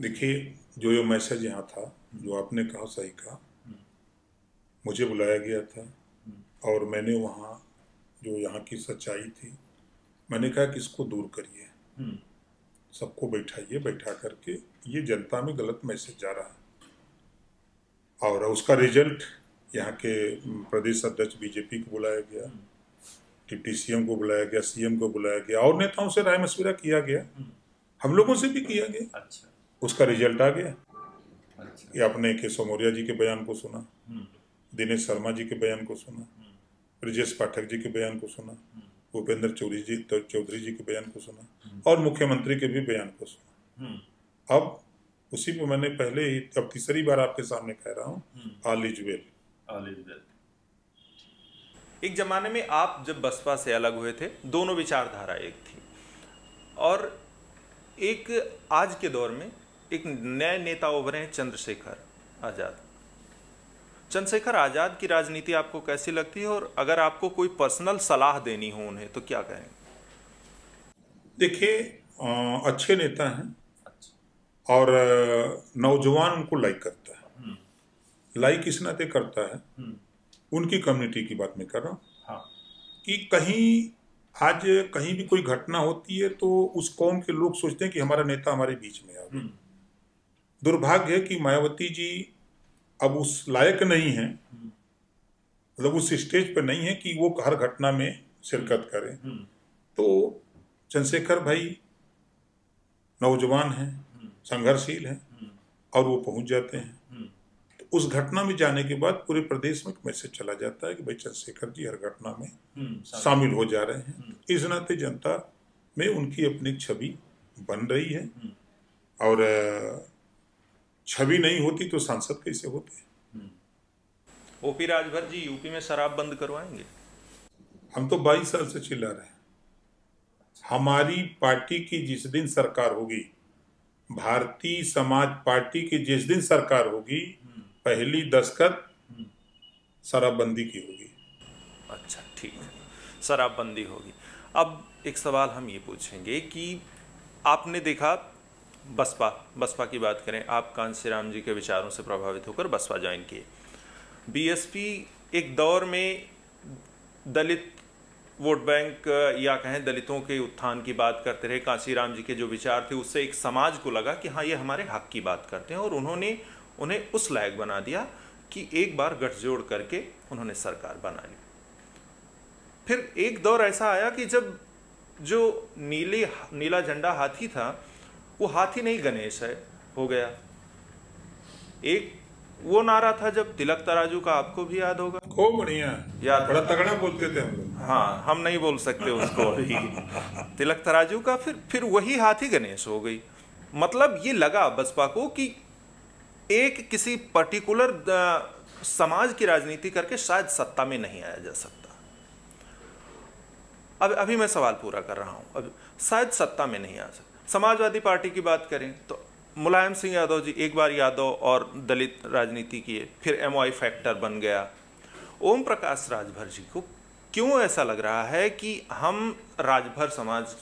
देखिए, जो ये मैसेज यहाँ था, जो आपने कहा, सही कहा। मुझे बुलाया गया था। और मैंने वहाँ जो यहाँ की सच्चाई थी मैंने कहा कि इसको दूर करिए? सबको बैठाइए बैठा करके ये जनता में गलत मैसेज जा रहा है। और उसका रिज़ल्ट यहाँ के प्रदेश अध्यक्ष बीजेपी को बुलाया गया डिप्टी सीएम को बुलाया गया सीएम को बुलाया गया और नेताओं से राय मशविरा किया गया। हम लोगों से भी किया गया। अच्छा। उसका रिज़ल्ट आ गया। अच्छा। ये अपने केशव मौर्य जी के बयान को सुना दिनेश शर्मा जी के बयान को सुना। ब्रजेश पाठक जी के बयान को सुना भूपेंद्र चौधरी जी तो चौधरी जी के बयान को सुना और मुख्यमंत्री के भी बयान को सुना। अब उसी पे मैंने पहले ही अब तीसरी बार आपके सामने कह रहा हूँ ऑल इज़ वेल एक जमाने में आप जब बसपा से अलग हुए थे दोनों विचारधारा एक थी। और एक आज के दौर में एक नए नेता उभरे हैं चंद्रशेखर आज़ाद। चंद्रशेखर आज़ाद की राजनीति आपको कैसी लगती है? और अगर आपको कोई पर्सनल सलाह देनी हो उन्हें तो क्या कहें देखिए अच्छे नेता हैं और नौजवान उनको लाइक करता है। लाइक इस नाते करता है उनकी कम्युनिटी की बात मैं कर रहा हूँ। हाँ। कि कहीं आज कहीं भी कोई घटना होती है तो उस कौम के लोग सोचते हैं कि हमारा नेता हमारे बीच में आ गया। दुर्भाग्य है कि मायावती जी अब उस लायक नहीं है मतलब उस स्टेज पर नहीं है कि वो हर घटना में शिरकत करें। तो चंद्रशेखर भाई नौजवान हैं संघर्षशील हैं और वो पहुँच जाते हैं। तो उस घटना में जाने के बाद पूरे प्रदेश में एक मैसेज चला जाता है कि भाई चंद्रशेखर जी हर घटना में शामिल हो जा रहे हैं। इस नाते जनता में उनकी अपनी छवि बन रही है। और छवि नहीं होती तो सांसद कैसे होते ओपी राजभर जी यूपी में शराब बंद करवाएँगे? हम तो 22 साल से चिल्ला रहे हैं। हमारी पार्टी की जिस दिन सरकार होगी भारतीय समाज पार्टी की जिस दिन सरकार होगी पहली दस्तखत शराबबंदी की होगी। अच्छा ठीक है। शराबबंदी होगी। अब एक सवाल हम ये पूछेंगे कि आपने देखा बसपा बसपा की बात करें, आप कांसी राम जी के विचारों से प्रभावित होकर बसपा ज्वाइन किए। बीएसपी एक दौर में दलित वोट बैंक या कहें दलितों के उत्थान की बात करते रहे, कांसीराम जी के जो विचार थे, उससे एक समाज को लगा कि हाँ ये हमारे हक की बात करते हैं, और उन्होंने उन्हें उस लायक बना दिया कि एक बार गठजोड़ करके उन्होंने सरकार बना ली फिर एक दौर ऐसा आया कि जब जो नीले, नीला झंडा हाथी था वो हाथी नहीं गणेश है हो गया। एक वो नारा था जब तिलक तराजू का आपको भी याद होगा। खूब बढ़िया। याद- बड़ा तगड़ा बोलते थे हम लोग। हाँ हम नहीं बोल सकते उसको अभी। तिलक तराजू का फिर फिर वही हाथी गणेश हो गई। मतलब ये लगा बसपा को कि एक किसी पर्टिकुलर समाज की राजनीति करके शायद सत्ता में नहीं आया जा सकता। अब अभी मैं सवाल पूरा कर रहा हूँ। अब शायद सत्ता में नहीं आ सकता। समाजवादी पार्टी की बात करें तो मुलायम सिंह यादव जी, एक बार यादव और दलित राजनीति किए, फिर एमओआई फैक्टर बन गया। ओम प्रकाश राजभर जी को क्यों ऐसा लग रहा है कि हम राजभर समाज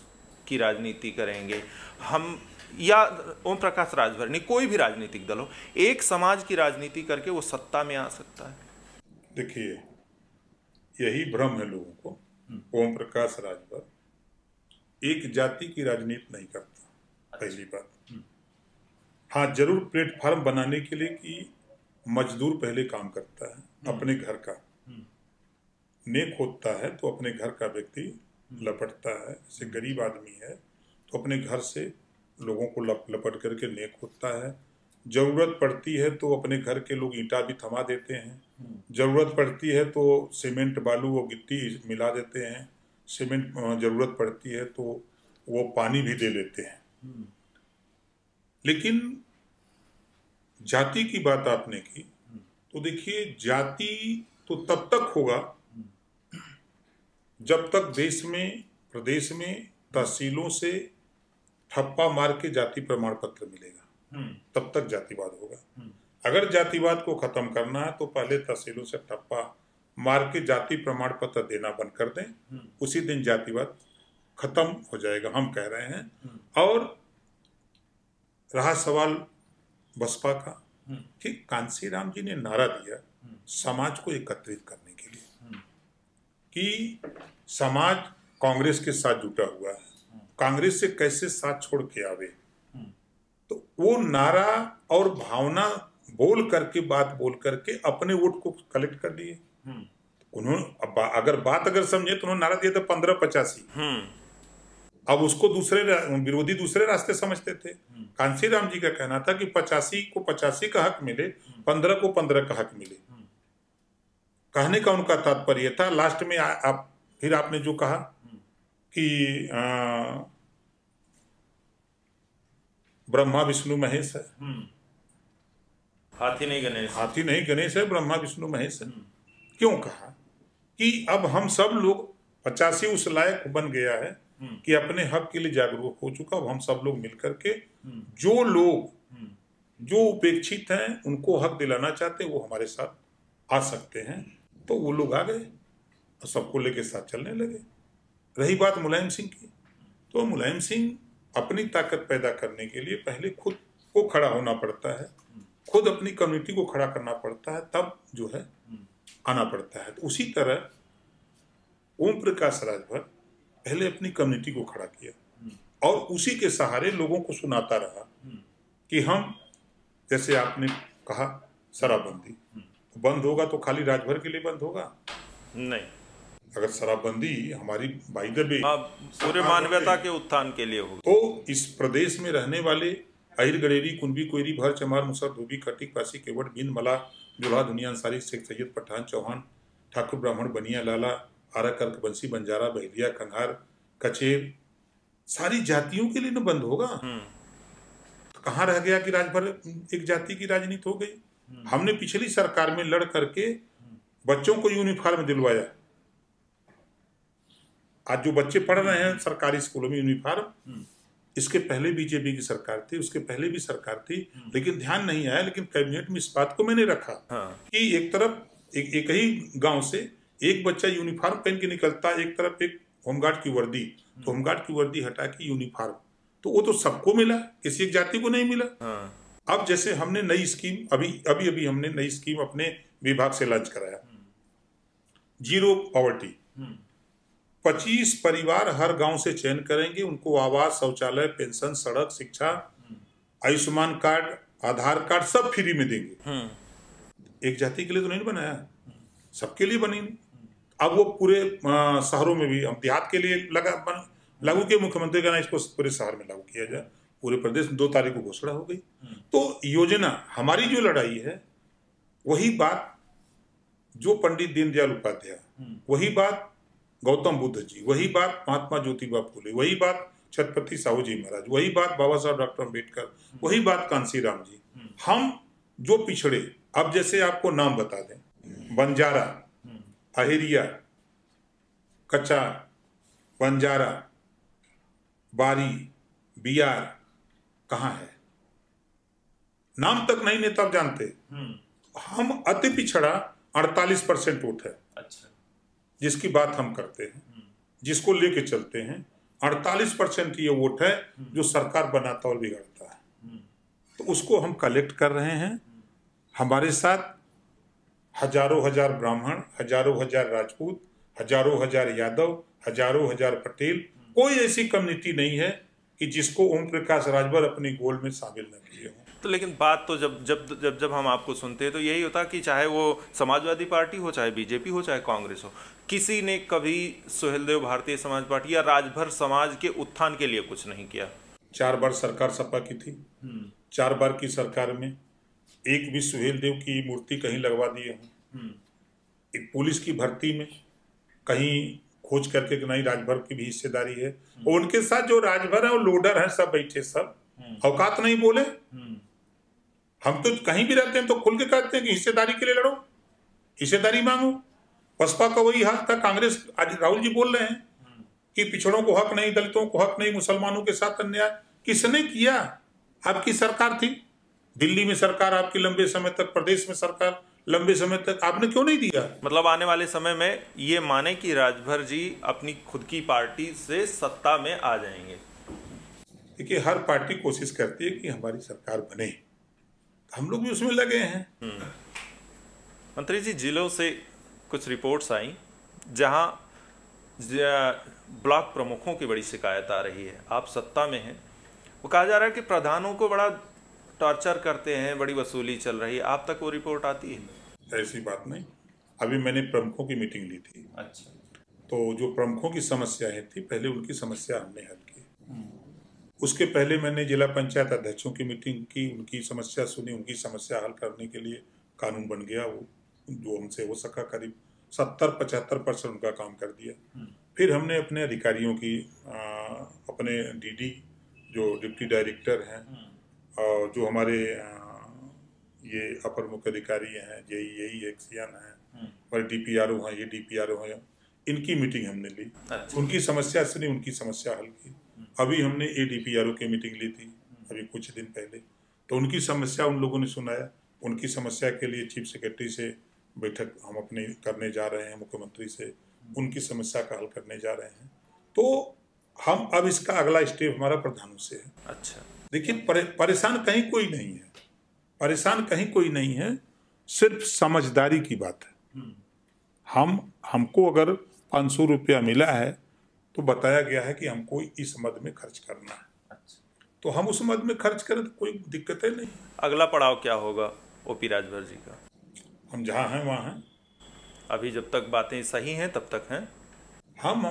की राजनीति करेंगे? हम या ओम प्रकाश राजभर, नहीं, कोई भी राजनीतिक दल हो, एक समाज की राजनीति करके वो सत्ता में आ सकता है। देखिए, यही भ्रम है लोगों को, ओम प्रकाश राजभर एक जाति की राजनीति नहीं करता। पहली बात। हाँ ज़रूर प्लेटफॉर्म बनाने के लिए कि मजदूर पहले काम करता है अपने घर का। नेक होता है तो अपने घर का व्यक्ति लपटता है जैसे गरीब आदमी है तो अपने घर से लोगों को लप लपट करके नेक होता है। ज़रूरत पड़ती है तो अपने घर के लोग ईंटा भी थमा देते हैं। ज़रूरत पड़ती है तो सीमेंट बालू और गिट्टी मिला देते हैं। सीमेंट ज़रूरत पड़ती है तो वो पानी भी दे लेते हैं। लेकिन जाति की बात आपने की तो देखिए जाति तो तब तक होगा जब तक देश में प्रदेश में तहसीलों से ठप्पा मार के जाति प्रमाण पत्र मिलेगा। तब तक जातिवाद होगा। अगर जातिवाद को खत्म करना है तो पहले तहसीलों से ठप्पा मार के जाति प्रमाण पत्र देना बंद कर दें। उसी दिन जातिवाद खत्म हो जाएगा हम कह रहे हैं। और रहा सवाल बसपा का कि कांसी राम जी ने नारा दिया समाज को एकत्रित करने के लिए। कि समाज कांग्रेस के साथ जुटा हुआ है। कांग्रेस से कैसे साथ छोड़ के आवे? तो वो नारा और भावना बोल करके बात बोल करके अपने वोट को कलेक्ट कर लिए। उन्होंने अगर बात अगर समझे तो उन्होंने नारा दिया था पंद्रह पचासी। अब उसको दूसरे विरोधी दूसरे रास्ते समझते थे। कांसी राम जी का कहना था कि पचासी को पचासी का हक मिले पंद्रह को पंद्रह का हक मिले। कहने का उनका तात्पर्य था लास्ट में आ, आप फिर आपने जो कहा कि आ, ब्रह्मा विष्णु महेश है। हाथी नहीं गणेश। हाथी नहीं गणेश है ब्रह्मा विष्णु महेश है। क्यों कहा? कि अब हम सब लोग पचासी उस लायक बन गया है कि अपने हक के लिए जागरूक हो चुका अब हम सब लोग मिलकर के जो लोग जो उपेक्षित हैं उनको हक दिलाना चाहते वो हमारे साथ आ सकते हैं। तो वो लोग आ गए और सबको लेके साथ चलने लगे। रही बात मुलायम सिंह की तो मुलायम सिंह अपनी ताकत पैदा करने के लिए पहले खुद को खड़ा होना पड़ता है खुद अपनी कम्युनिटी को खड़ा करना पड़ता है तब जो है आना पड़ता है। तो उसी तरह ओम प्रकाश राजभर पहले अपनी कम्युनिटी को खड़ा किया। और उसी के सहारे लोगों को सुनाता रहा कि हम जैसे आपने कहा शराबबंदी। तो बंद होगा तो खाली राजभर के लिए बंद होगा? नहीं। अगर शराबबंदी हमारी बाई द वे पूरे मानवता के उत्थान के लिए होगा। तो इस प्रदेश में रहने वाले अहिर गडेरी कुंभी कोयरी भर चमार मुसर धोबी खटिक पासी केवट बिन मला जुल्हा दुनिया अंसारी शेख सैयद पठान चौहान ठाकुर ब्राह्मण बनिया लाला आरा कर्क बंसी बंजारा बहलिया कंगार कचेर सारी जातियों के लिए न बंद होगा। तो कहाँ रह गया कि राजभर एक जाति की राजनीति हो गई? हमने पिछली सरकार में लड़ करके बच्चों को यूनिफॉर्म दिलवाया। आज जो बच्चे पढ़ रहे हैं सरकारी स्कूलों में यूनिफॉर्म इसके पहले बीजेपी की सरकार थी उसके पहले भी सरकार थी लेकिन ध्यान नहीं आया लेकिन कैबिनेट में इस बात को मैंने रखा हाँ। कि एक तरफ़ एक एक ही गाँव से एक बच्चा यूनिफॉर्म पहन के निकलता है एक तरफ़ एक होमगार्ड की वर्दी तो होमगार्ड की वर्दी हटा के यूनिफॉर्म तो वो तो सबको मिला किसी एक जाति को नहीं मिला। हाँ। अब जैसे हमने नई स्कीम अभी अभी अभी हमने नई स्कीम अपने विभाग से लॉन्च कराया। ज़ीरो पॉवर्टी पच्चीस परिवार हर गाँव से चयन करेंगे उनको आवास शौचालय पेंशन सड़क शिक्षा आयुष्मान कार्ड आधार कार्ड सब फ्री में देंगे। हम्म। एक जाति के लिए तो नहीं बनाया। सबके लिए बनी। अब वो पूरे शहरों में भी हम देहात के लिए लगा लागू किया मुख्यमंत्री का ना इसको पूरे शहर में लागू किया जाए। पूरे प्रदेश में दो तारीख को घोषणा हो गई। हम्म। तो योजना हमारी जो लड़ाई है वही बात जो पंडित दीनदयाल उपाध्याय हम्म। वही बात गौतम बुद्ध जी वही बात महात्मा ज्योतिबा फूले वही बात छत्रपति साहू जी महाराज वही बात बाबा साहब डॉक्टर अंबेडकर वही बात कांसी राम जी। हम जो पिछड़े अब जैसे आपको नाम बता दें बंजारा अहिरिया कच्चा बंजारा बारी बियार कहाँ है? नाम तक नहीं नेता जानते हम अति पिछड़ा 48 परसेंट वोट है। अच्छा। जिसकी बात हम करते हैं जिसको लेके चलते हैं अड़तालीस परसेंट ये वोट है जो सरकार बनाता और बिगड़ता है। तो उसको हम कलेक्ट कर रहे हैं। हमारे साथ हज़ारों हज़ार ब्राह्मण हज़ारों हज़ार राजपूत हज़ारों हज़ार यादव हज़ारों हज़ार पटेल कोई ऐसी कम्युनिटी नहीं है कि जिसको ओम प्रकाश राजभर अपनी गोल में शामिल न किए हों। तो लेकिन बात तो जब जब जब जब हम आपको सुनते हैं तो यही होता कि चाहे वो समाजवादी पार्टी हो चाहे बीजेपी हो चाहे कांग्रेस हो किसी ने कभी सुहेलदेव भारतीय समाज पार्टी या राजभर समाज के उत्थान के लिए कुछ नहीं किया। चार बार सरकार सपा की थी। हम्म। चार बार की सरकार में एक भी सुहेल देव की मूर्ति कहीं लगवा दिए हूँ। हम्म। एक पुलिस की भर्ती में कहीं खोज करके कि नहीं राजभर की भी हिस्सेदारी है। और हम्म। उनके साथ जो राजभर है वो लोडर है सब बैठे सब। औकात नहीं बोले। हम तो कहीं भी रहते हैं तो खुल के कहते हैं कि हिस्सेदारी के लिए लड़ो। हिस्सेदारी मांगो। बसपा का वही हाल था कांग्रेस आज राहुल जी बोल रहे हैं कि पिछड़ों को हक नहीं दलितों को हक नहीं मुसलमानों के साथ अन्याय। किसने किया? आपकी सरकार थी। दिल्ली में सरकार आपकी लंबे समय तक प्रदेश में सरकार लंबे समय तक आपने क्यों नहीं दिया? मतलब आने वाले समय में ये माने कि राजभर जी अपनी खुद की पार्टी से सत्ता में आ जाएँगे। देखिए हर पार्टी कोशिश करती है कि हमारी सरकार बने। हम लोग भी उसमें लगे हैं। हम्म। मंत्री जी जिलों से कुछ रिपोर्ट्स आई जहाँ ब्लॉक प्रमुखों की बड़ी शिकायत आ रही है। आप सत्ता में हैं। वो कहा जा रहा है कि प्रधानों को बड़ा टॉर्चर करते हैं बड़ी वसूली चल रही है। आप तक वो रिपोर्ट आती है? ऐसी बात नहीं। अभी मैंने प्रमुखों की मीटिंग ली थी। अच्छा। तो जो प्रमुखों की समस्याएँ थी पहले उनकी समस्या हमने हल की। उसके पहले मैंने जिला पंचायत अध्यक्षों की मीटिंग की उनकी समस्या सुनी उनकी समस्या हल करने के लिए कानून बन गया। वो जो हमसे हो सका करीब सत्तर पचहत्तर परसेंट उनका काम कर दिया। हम्म। फिर हमने अपने अधिकारियों की आ, अपने डीडी जो डिप्टी डायरेक्टर हैं हम्म। और जो हमारे ये अपर मुख्य अधिकारी हैं जेई यही एक्सियन हैं हम्म। हमारे डी पी आर ओ हैं ये डी पी आर ओ हैं इनकी मीटिंग हमने ली। अच्छा। उनकी समस्या सुनी उनकी समस्या हल की। अभी हमने A D P R O की मीटिंग ली थी अभी कुछ दिन पहले। तो उनकी समस्या उन लोगों ने सुनाया। उनकी समस्या के लिए चीफ सेक्रेटरी से बैठक हम अपने करने जा रहे हैं मुख्यमंत्री से। उनकी समस्या का हल करने जा रहे हैं। तो हम अब इसका अगला स्टेप हमारा प्रधानों से है। अच्छा। देखिए परे, परेशान कहीं कोई नहीं है। परेशान कहीं कोई नहीं है सिर्फ़ समझदारी की बात है। हम्म। हम हमको अगर पाँच सौ रुपया मिला है तो बताया गया है कि हमको इस मद में खर्च करना है। अच्छा। तो हम उस मद में खर्च करें तो कोई दिक्कत है नहीं। अगला पड़ाव क्या होगा ओपी राजभर जी का? हम जहाँ हैं वहाँ हैं। अभी जब तक बातें सही हैं तब तक हैं। हम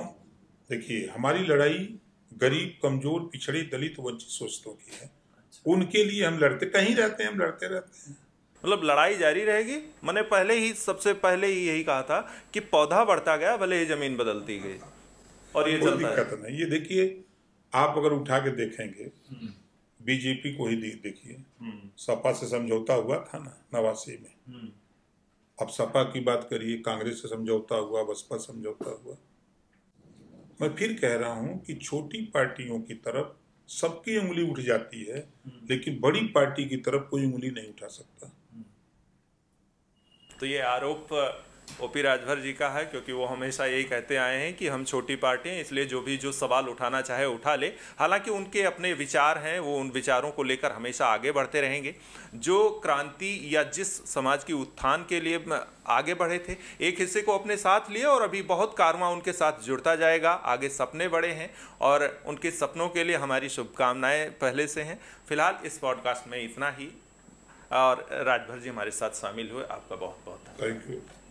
देखिए हमारी लड़ाई गरीब कमज़ोर पिछड़े दलित वंचित सोचतों की है। अच्छा। उनके लिए हम लड़ते कहीं रहते हैं हम लड़ते रहते हैं। मतलब लड़ाई जारी रहेगी। मैंने पहले ही सबसे पहले ही यही कहा था कि पौधा बढ़ता गया भले ही ज़मीन बदलती गई। और ये कोई दिक्कत नहीं। ये देखिए आप अगर उठा के देखेंगे हम्म। बीजेपी को ही देखिए। हम्म। सपा से समझौता हुआ था ना नवासी में। हम्म। अब सपा की बात करिए कांग्रेस से समझौता हुआ बसपा समझौता हुआ। मैं फिर कह रहा हूँ कि छोटी पार्टियों की तरफ़ सबकी उंगली उठ जाती है लेकिन बड़ी पार्टी की तरफ़ कोई उंगली नहीं उठा सकता। तो ये आरोप ओपी राजभर जी का है, क्योंकि वो हमेशा यही कहते आए हैं कि हम छोटी पार्टी हैं, इसलिए जो भी जो सवाल उठाना चाहे उठा ले। हालाँकि उनके अपने विचार हैं, वो उन विचारों को लेकर हमेशा आगे बढ़ते रहेंगे। जो क्रांति या जिस समाज की उत्थान के लिए आगे बढ़े थे, एक हिस्से को अपने साथ लिए और अभी बहुत कारवा उनके साथ जुड़ता जाएगा, आगे सपने बड़े हैं और उनके सपनों के लिए हमारी शुभकामनाएँ पहले से हैं। फ़िलहाल इस पॉडकास्ट में इतना ही और राजभर जी हमारे साथ शामिल हुए, आपका बहुत बहुत थैंक यू